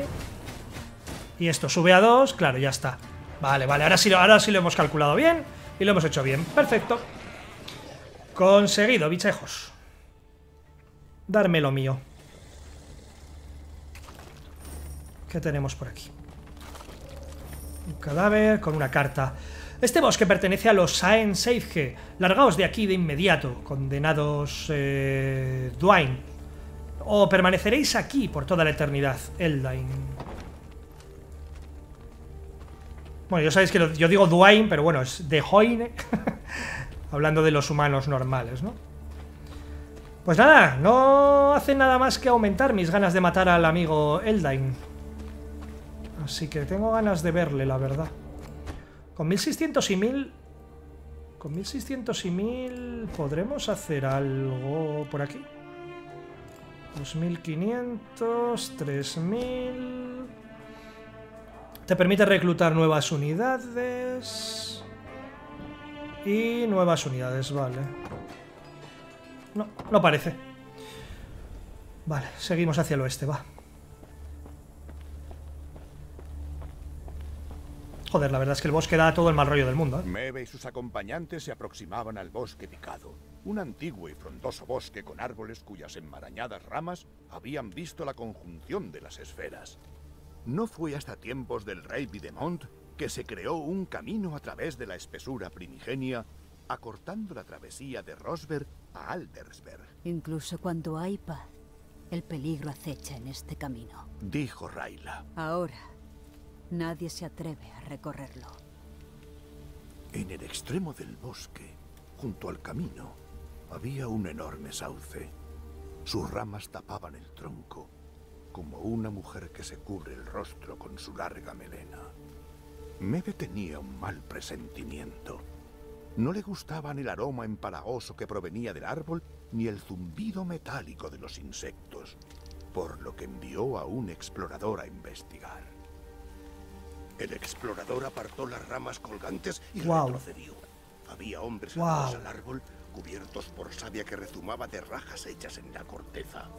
y esto sube a 2, claro, ya está. Vale, vale, ahora sí, ahora sí lo hemos calculado bien y lo hemos hecho bien. Perfecto. Conseguido, bichejos. Darme lo mío. ¿Qué tenemos por aquí? Un cadáver con una carta. Este bosque pertenece a los Saen Seidge. Largaos de aquí de inmediato, condenados eh. O permaneceréis aquí por toda la eternidad, Eldain. Bueno, ya sabéis que yo digo Dwayne, pero bueno, es de Hoine. [laughs] Hablando de los humanos normales, ¿no? Pues nada, no hace nada más que aumentar mis ganas de matar al amigo Eldain. Así que tengo ganas de verle, la verdad. Con 1600 y 1000 Con 1600 y 1000 podremos hacer algo por aquí. 2500, 3000... Te permite reclutar nuevas unidades. Y nuevas unidades, vale. No, no parece. Vale, seguimos hacia el oeste, va. Joder, la verdad es que el bosque da todo el mal rollo del mundo. ¿eh? Mebe y sus acompañantes se aproximaban al bosque picado, un antiguo y frondoso bosque con árboles cuyas enmarañadas ramas habían visto la conjunción de las esferas. No fue hasta tiempos del rey Videmont que se creó un camino a través de la espesura primigenia, acortando la travesía de Rosberg a Aldersberg. Incluso cuando hay paz, el peligro acecha en este camino. Dijo Raila. Ahora, nadie se atreve a recorrerlo. En el extremo del bosque, junto al camino, había un enorme sauce. Sus ramas tapaban el tronco, como una mujer que se cubre el rostro con su larga melena. Mebe tenía un mal presentimiento. No le gustaban el aroma empalagoso que provenía del árbol ni el zumbido metálico de los insectos, por lo que envió a un explorador a investigar. El explorador apartó las ramas colgantes y Guau. retrocedió. Había hombres atados al árbol, cubiertos por savia que rezumaba de rajas hechas en la corteza.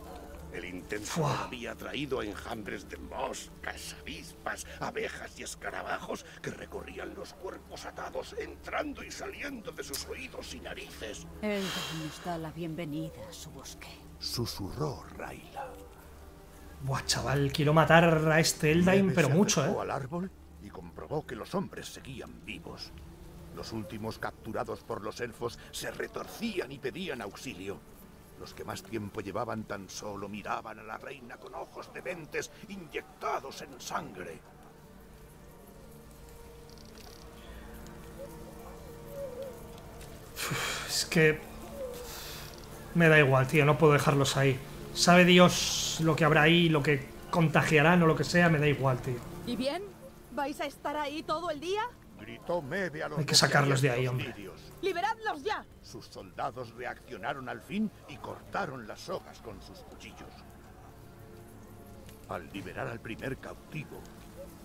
El intenso olor había traído a enjambres de moscas, avispas, abejas y escarabajos que recorrían los cuerpos atados, entrando y saliendo de sus oídos y narices. Él nos da la bienvenida a su bosque. Susurró Raila. Buah, chaval, quiero matar a este Eldain, pero se mucho, acercó ¿eh? al árbol y comprobó que los hombres seguían vivos. Los últimos capturados por los elfos se retorcían y pedían auxilio. Los que más tiempo llevaban tan solo miraban a la reina con ojos dementes inyectados en sangre. Es que... Me da igual, tío, no puedo dejarlos ahí. Sabe Dios lo que habrá ahí, lo que contagiarán o lo que sea, me da igual, tío. ¿Y bien? ¿Vais a estar ahí todo el día? Gritó Mebe a los Hay que sacarlos de ahí, hombre. lirios. ¡Liberadlos ya! Sus soldados reaccionaron al fin y cortaron las sogas con sus cuchillos. Al liberar al primer cautivo,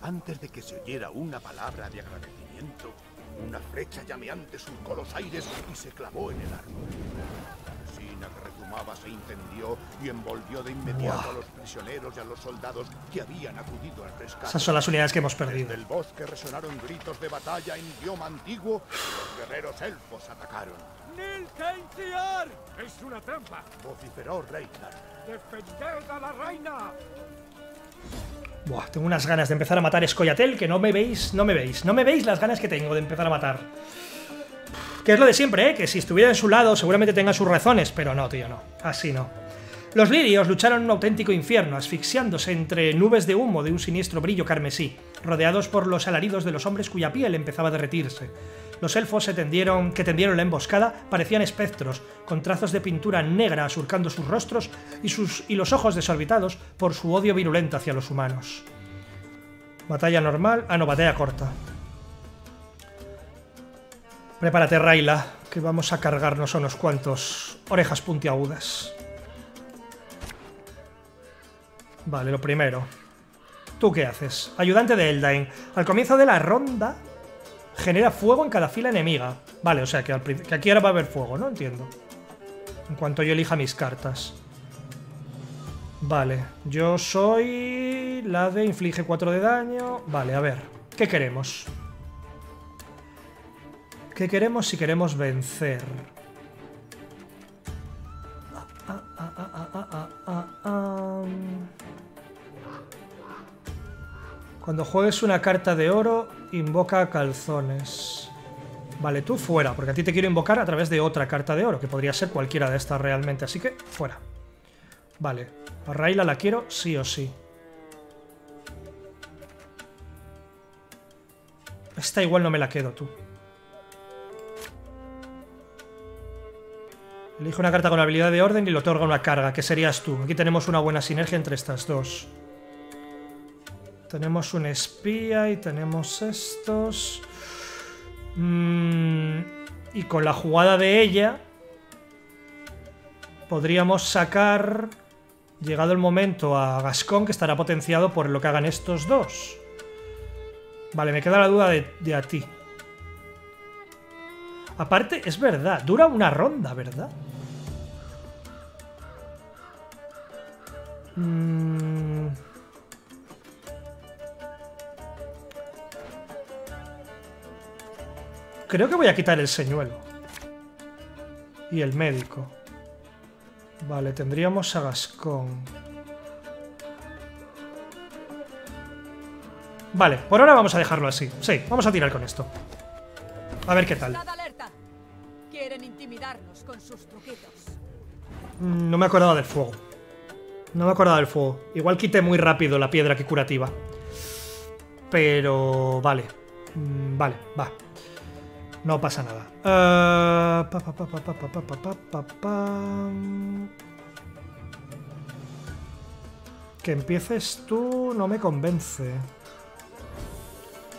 antes de que se oyera una palabra de agradecimiento, una flecha llameante surcó los aires y se clavó en el árbol. La rezumaba se incendió y envolvió de inmediato Buah. a los prisioneros y a los soldados que habían acudido al rescate. Esas son las unidades que hemos perdido. Desde el bosque resonaron gritos de batalla en idioma antiguo y los guerreros elfos atacaron. ¡Nil Kenciar! ¡Es una trampa! Vociferó Reikar. ¡Defended a la reina! Buah, tengo unas ganas de empezar a matar Escoyatel que no me veis, no me veis, no me veis las ganas que tengo de empezar a matar. Que es lo de siempre, ¿eh? Que si estuviera en su lado seguramente tenga sus razones, pero no, tío, no. Así no. Los lirios lucharon en un auténtico infierno, asfixiándose entre nubes de humo de un siniestro brillo carmesí, rodeados por los alaridos de los hombres cuya piel empezaba a derretirse. Los elfos que tendieron la emboscada parecían espectros, con trazos de pintura negra surcando sus rostros y, sus, y los ojos desorbitados por su odio virulento hacia los humanos. Batalla normal. Ah, no, batalla corta. Prepárate, Raila, que vamos a cargarnos unos cuantos orejas puntiagudas. Vale, lo primero. ¿Tú qué haces? Ayudante de Eldain. Al comienzo de la ronda genera fuego en cada fila enemiga. Vale, o sea que, que aquí ahora va a haber fuego, ¿no? Entiendo. En cuanto yo elija mis cartas. Vale, yo soy la de inflige 4 de daño. Vale, a ver, ¿qué queremos? ¿Qué queremos si queremos vencer? Cuando juegues una carta de oro, invoca calzones. Vale, tú fuera, porque a ti te quiero invocar a través de otra carta de oro, que podría ser cualquiera de estas realmente, así que fuera. Vale, a Raila la quiero sí o sí. Esta igual no me la quedo, tú. Elige una carta con habilidad de orden y le otorga una carga, que serías tú. Aquí tenemos una buena sinergia entre estas dos. Tenemos un espía y tenemos estos. Mm, Y con la jugada de ella podríamos sacar, llegado el momento, a Gascón, que estará potenciado por lo que hagan estos dos. Vale, me queda la duda de, de a ti. Aparte, es verdad, dura una ronda, ¿verdad? Mm. Creo que voy a quitar el señuelo. Y el médico. Vale, tendríamos a Gascón. Vale, por ahora vamos a dejarlo así. Sí, vamos a tirar con esto. A ver qué tal. Mm, No me he acordado del fuego. No me acordaba del fuego. Igual quité muy rápido la piedra que curativa. Pero vale. Vale, va. No pasa nada. Que empieces tú no me convence.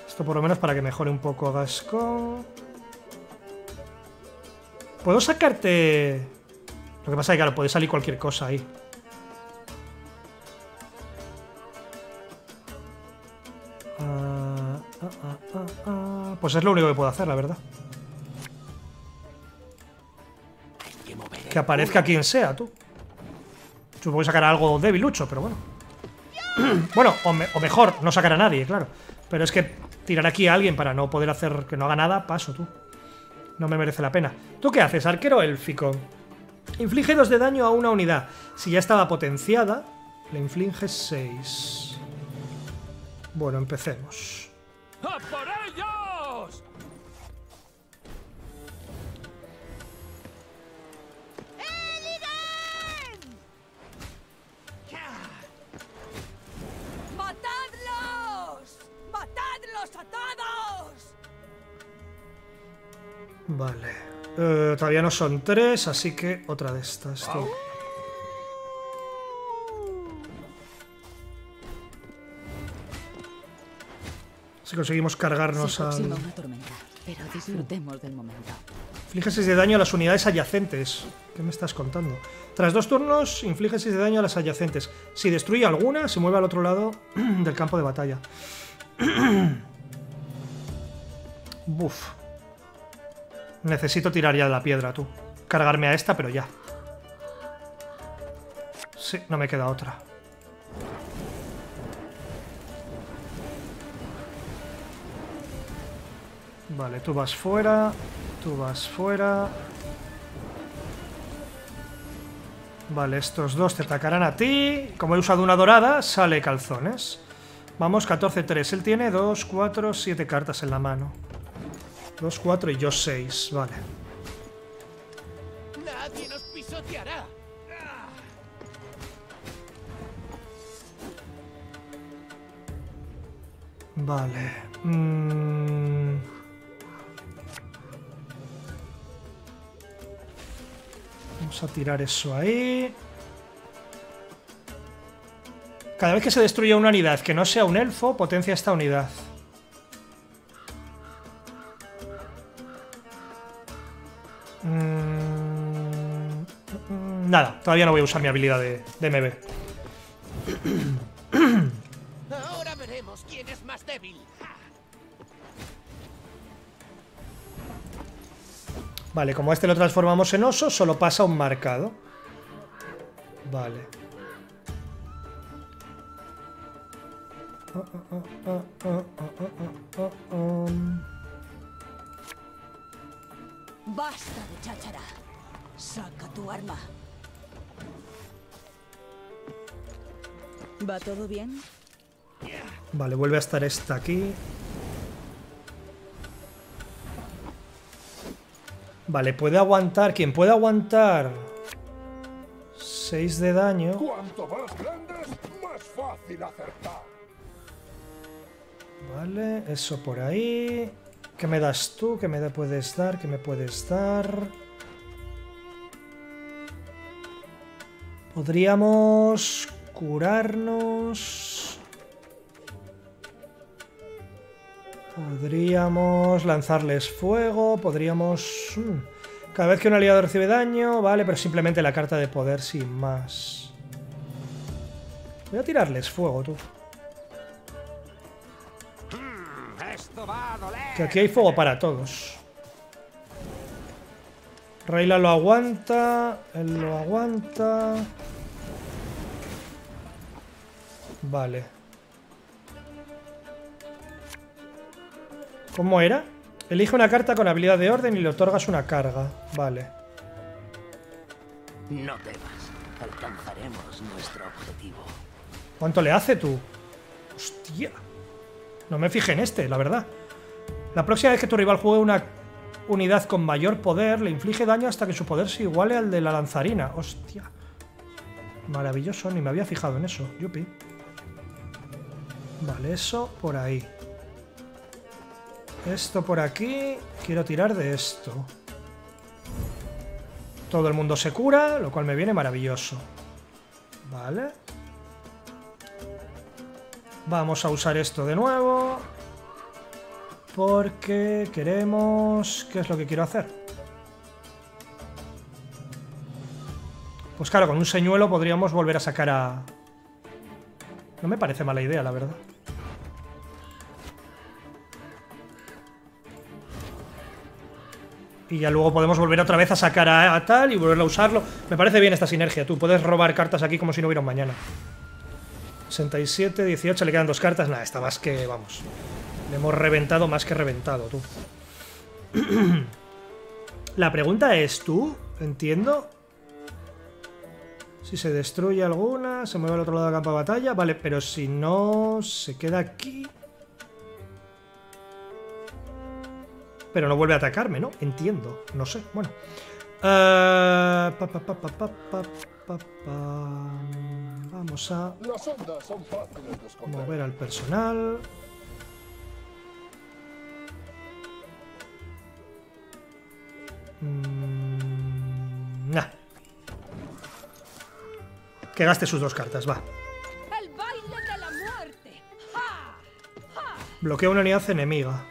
Esto por lo menos para que mejore un poco Gascon. ¿Puedo sacarte...? Lo que pasa es que claro, puede salir cualquier cosa ahí. Pues es lo único que puedo hacer, la verdad. Que aparezca quien sea, tú. Supongo que sacará algo debilucho, pero bueno. [clears throat] bueno, o, me- o mejor, no sacar a nadie, claro. Pero es que tirar aquí a alguien para no poder hacer que no haga nada, paso tú. No me merece la pena. ¿Tú qué haces, arquero élfico? Inflige 2 de daño a una unidad. Si ya estaba potenciada, le infliges 6. Bueno, empecemos. ¡A por ellos! ¡Matadlos! ¡Matadlos a todos! Vale. Eh, todavía no son tres, así que otra de estas. Si conseguimos cargarnos Se al... una tormenta, pero disfrutemos del momento. Inflige 6 de daño a las unidades adyacentes. ¿Qué me estás contando? Tras dos turnos, inflige 6 de daño a las adyacentes. Si destruye alguna, se mueve al otro lado [clears throat] del campo de batalla. [clears throat] Buf. Necesito tirar ya de la piedra, tú. Cargarme a esta, pero ya. Sí, no me queda otra. Vale, tú vas fuera. Tú vas fuera. Vale, estos dos te atacarán a ti. Como he usado una dorada, sale calzones. Vamos, 14-3. Él tiene 2, 4, 7 cartas en la mano. 2, 4 y yo 6. Vale. ¡Nadie nos pisoteará! Vale. Mm. A tirar eso ahí. Cada vez que se destruya una unidad que no sea un elfo, potencia esta unidad. Mm, mm, Nada, todavía no voy a usar mi habilidad de, de MB. Vale, como este lo transformamos en oso, solo pasa un marcado. Vale. ¡Basta de cháchara! ¡Saca tu arma! ¿Va todo bien? Vale, vuelve a estar esta aquí. Vale, puede aguantar. Quien puede aguantar 6 de daño. Cuanto más grandes, más fácil acertar. Vale, eso por ahí. ¿Qué me das tú? ¿Qué me puedes dar? ¿Qué me puedes dar? Podríamos curarnos. Podríamos lanzarles fuego, podríamos... mm, Cada vez que un aliado recibe daño, vale, pero simplemente la carta de poder sin más. Voy a tirarles fuego, tú. Que aquí hay fuego para todos. Rayla lo aguanta, él lo aguanta. Vale. ¿Cómo era? Elige una carta con habilidad de orden y le otorgas una carga. Vale. No temas, alcanzaremos nuestro objetivo. ¿Cuánto le hace tú? Hostia. No me fijé en este, la verdad. La próxima vez que tu rival juegue una unidad con mayor poder, le inflige daño hasta que su poder se iguale al de la lanzarina. Hostia. Maravilloso, ni me había fijado en eso. Yupi. Vale, eso por ahí. Esto por aquí. Quiero tirar de esto. Todo el mundo se cura, lo cual me viene maravilloso. Vale. Vamos a usar esto de nuevo. Porque queremos... ¿Qué es lo que quiero hacer? Pues claro, con un señuelo podríamos volver a sacar a... No me parece mala idea, la verdad. Y ya luego podemos volver otra vez a sacar a, tal y volver a usarlo. Me parece bien esta sinergia. Tú puedes robar cartas aquí como si no hubiera un mañana. 67, 18, le quedan dos cartas. Nada, está más que... Vamos. Le hemos reventado más que reventado, tú. [clears throat] La pregunta es, ¿tú? Entiendo. Si se destruye alguna, se mueve al otro lado del campo de batalla. Vale, pero si no, se queda aquí. pero no vuelve a atacarme, ¿no? Entiendo, no sé, bueno. Eh, Vamos a mover al personal. Mm, nah. Que gaste sus dos cartas, va. Bloquea una unidad enemiga.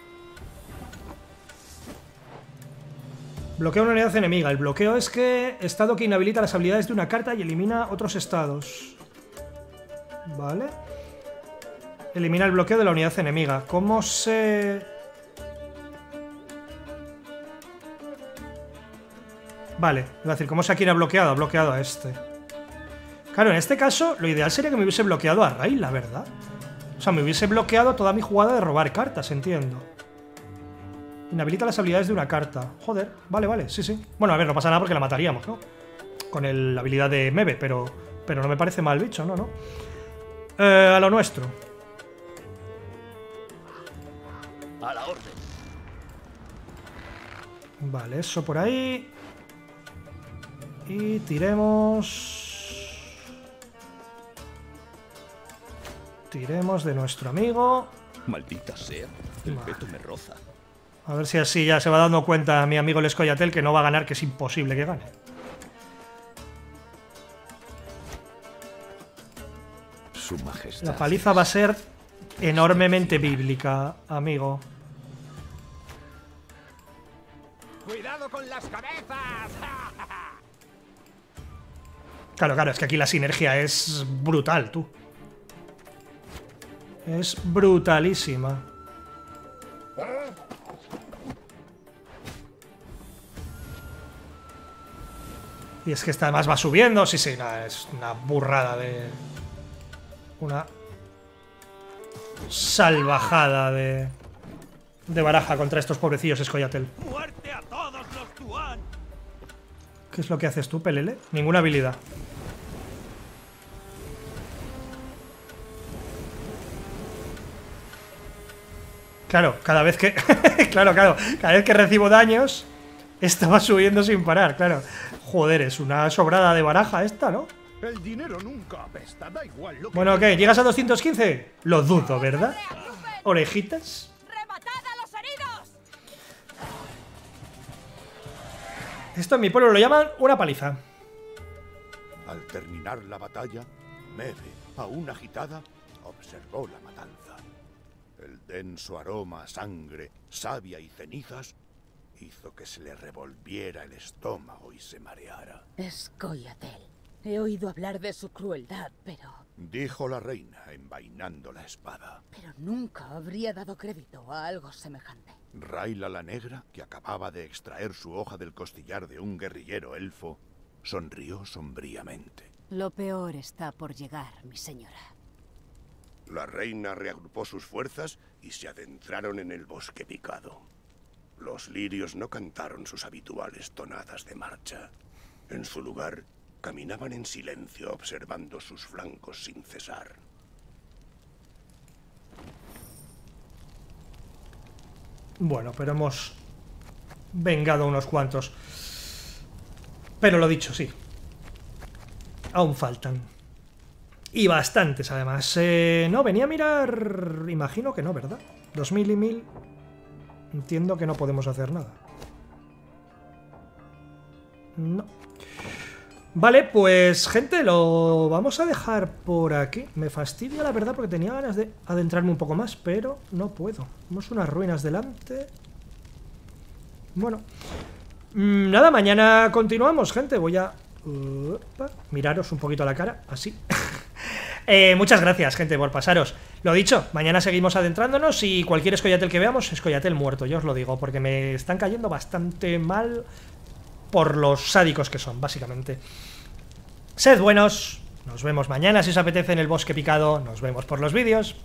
Bloquea una unidad enemiga. El bloqueo es que estado que inhabilita las habilidades de una carta y elimina otros estados. Vale. Elimina el bloqueo de la unidad enemiga. ¿Cómo se...? Vale, es decir, ¿cómo quién ha bloqueado? Ha bloqueado a este. Claro, en este caso, lo ideal sería que me hubiese bloqueado a Ray, la verdad. O sea, me hubiese bloqueado toda mi jugada de robar cartas, entiendo. Inhabilita las habilidades de una carta. Joder, vale, vale, sí, sí. Bueno, a ver, no pasa nada porque la mataríamos, ¿no? Con el- la habilidad de Mebe, pero, pero no me parece mal bicho, no, no. Eh, a lo nuestro. A la orden. Vale, eso por ahí. Y tiremos... Tiremos de nuestro amigo. Maldita sea, el Vale. veto me roza. A ver si así ya se va dando cuenta mi amigo el Escoyatel que no va a ganar, que es imposible que gane. Su majestad. La paliza va a ser enormemente bíblica, amigo. ¡Cuidado con las cabezas! [laughs] Claro, claro, es que aquí la sinergia es brutal, tú. Es brutalísima. Y es que esta además va subiendo. Sí, sí, nada, es una burrada de. Una. Salvajada de. De baraja contra estos pobrecillos Escoyatel. ¡Muerte a todos los Tuan! ¿Qué es lo que haces tú, Pelele? Ninguna habilidad. Claro, cada vez que. [laughs] claro, claro. Cada vez que recibo daños, esto va subiendo sin parar, claro. Joder, es una sobrada de baraja esta, ¿no? El dinero nunca apesta, da igual lo que... Bueno, ¿qué? ¿Llegas a 215? Lo dudo, ¿verdad? ¿Orejitas? ¡Rematad a los heridos! Esto en mi pueblo lo llaman una paliza. Al terminar la batalla, Mebe, aún agitada, observó la matanza. El denso aroma a sangre, savia y cenizas hizo que se le revolviera el estómago y se mareara. Es Coyatel. He oído hablar de su crueldad, pero... Dijo la reina, envainando la espada. Pero nunca habría dado crédito a algo semejante. Raila la Negra, que acababa de extraer su hoja del costillar de un guerrillero elfo, sonrió sombríamente. Lo peor está por llegar, mi señora. La reina reagrupó sus fuerzas y se adentraron en el bosque picado. Los lirios no cantaron sus habituales tonadas de marcha. En su lugar, caminaban en silencio observando sus flancos sin cesar. Bueno, pero hemos vengado unos cuantos. Pero lo dicho, sí. Aún faltan. Y bastantes, además. Eh, no, venía a mirar... Imagino que no, ¿verdad? 2000 y 1000... Entiendo que no podemos hacer nada. No. Vale, pues gente, lo vamos a dejar por aquí. Me fastidia la verdad porque tenía ganas de adentrarme un poco más, pero no puedo. Tenemos unas ruinas delante. Bueno. Mm, nada, mañana continuamos, gente. Voy a... miraros un poquito a la cara, así. [laughs] Eh, muchas gracias, gente, por pasaros. Lo dicho, mañana seguimos adentrándonos y cualquier escollatel que veamos, escollatel muerto, yo os lo digo, porque me están cayendo bastante mal por los sádicos que son, básicamente. Sed buenos, nos vemos mañana si os apetece en el bosque picado, nos vemos por los vídeos.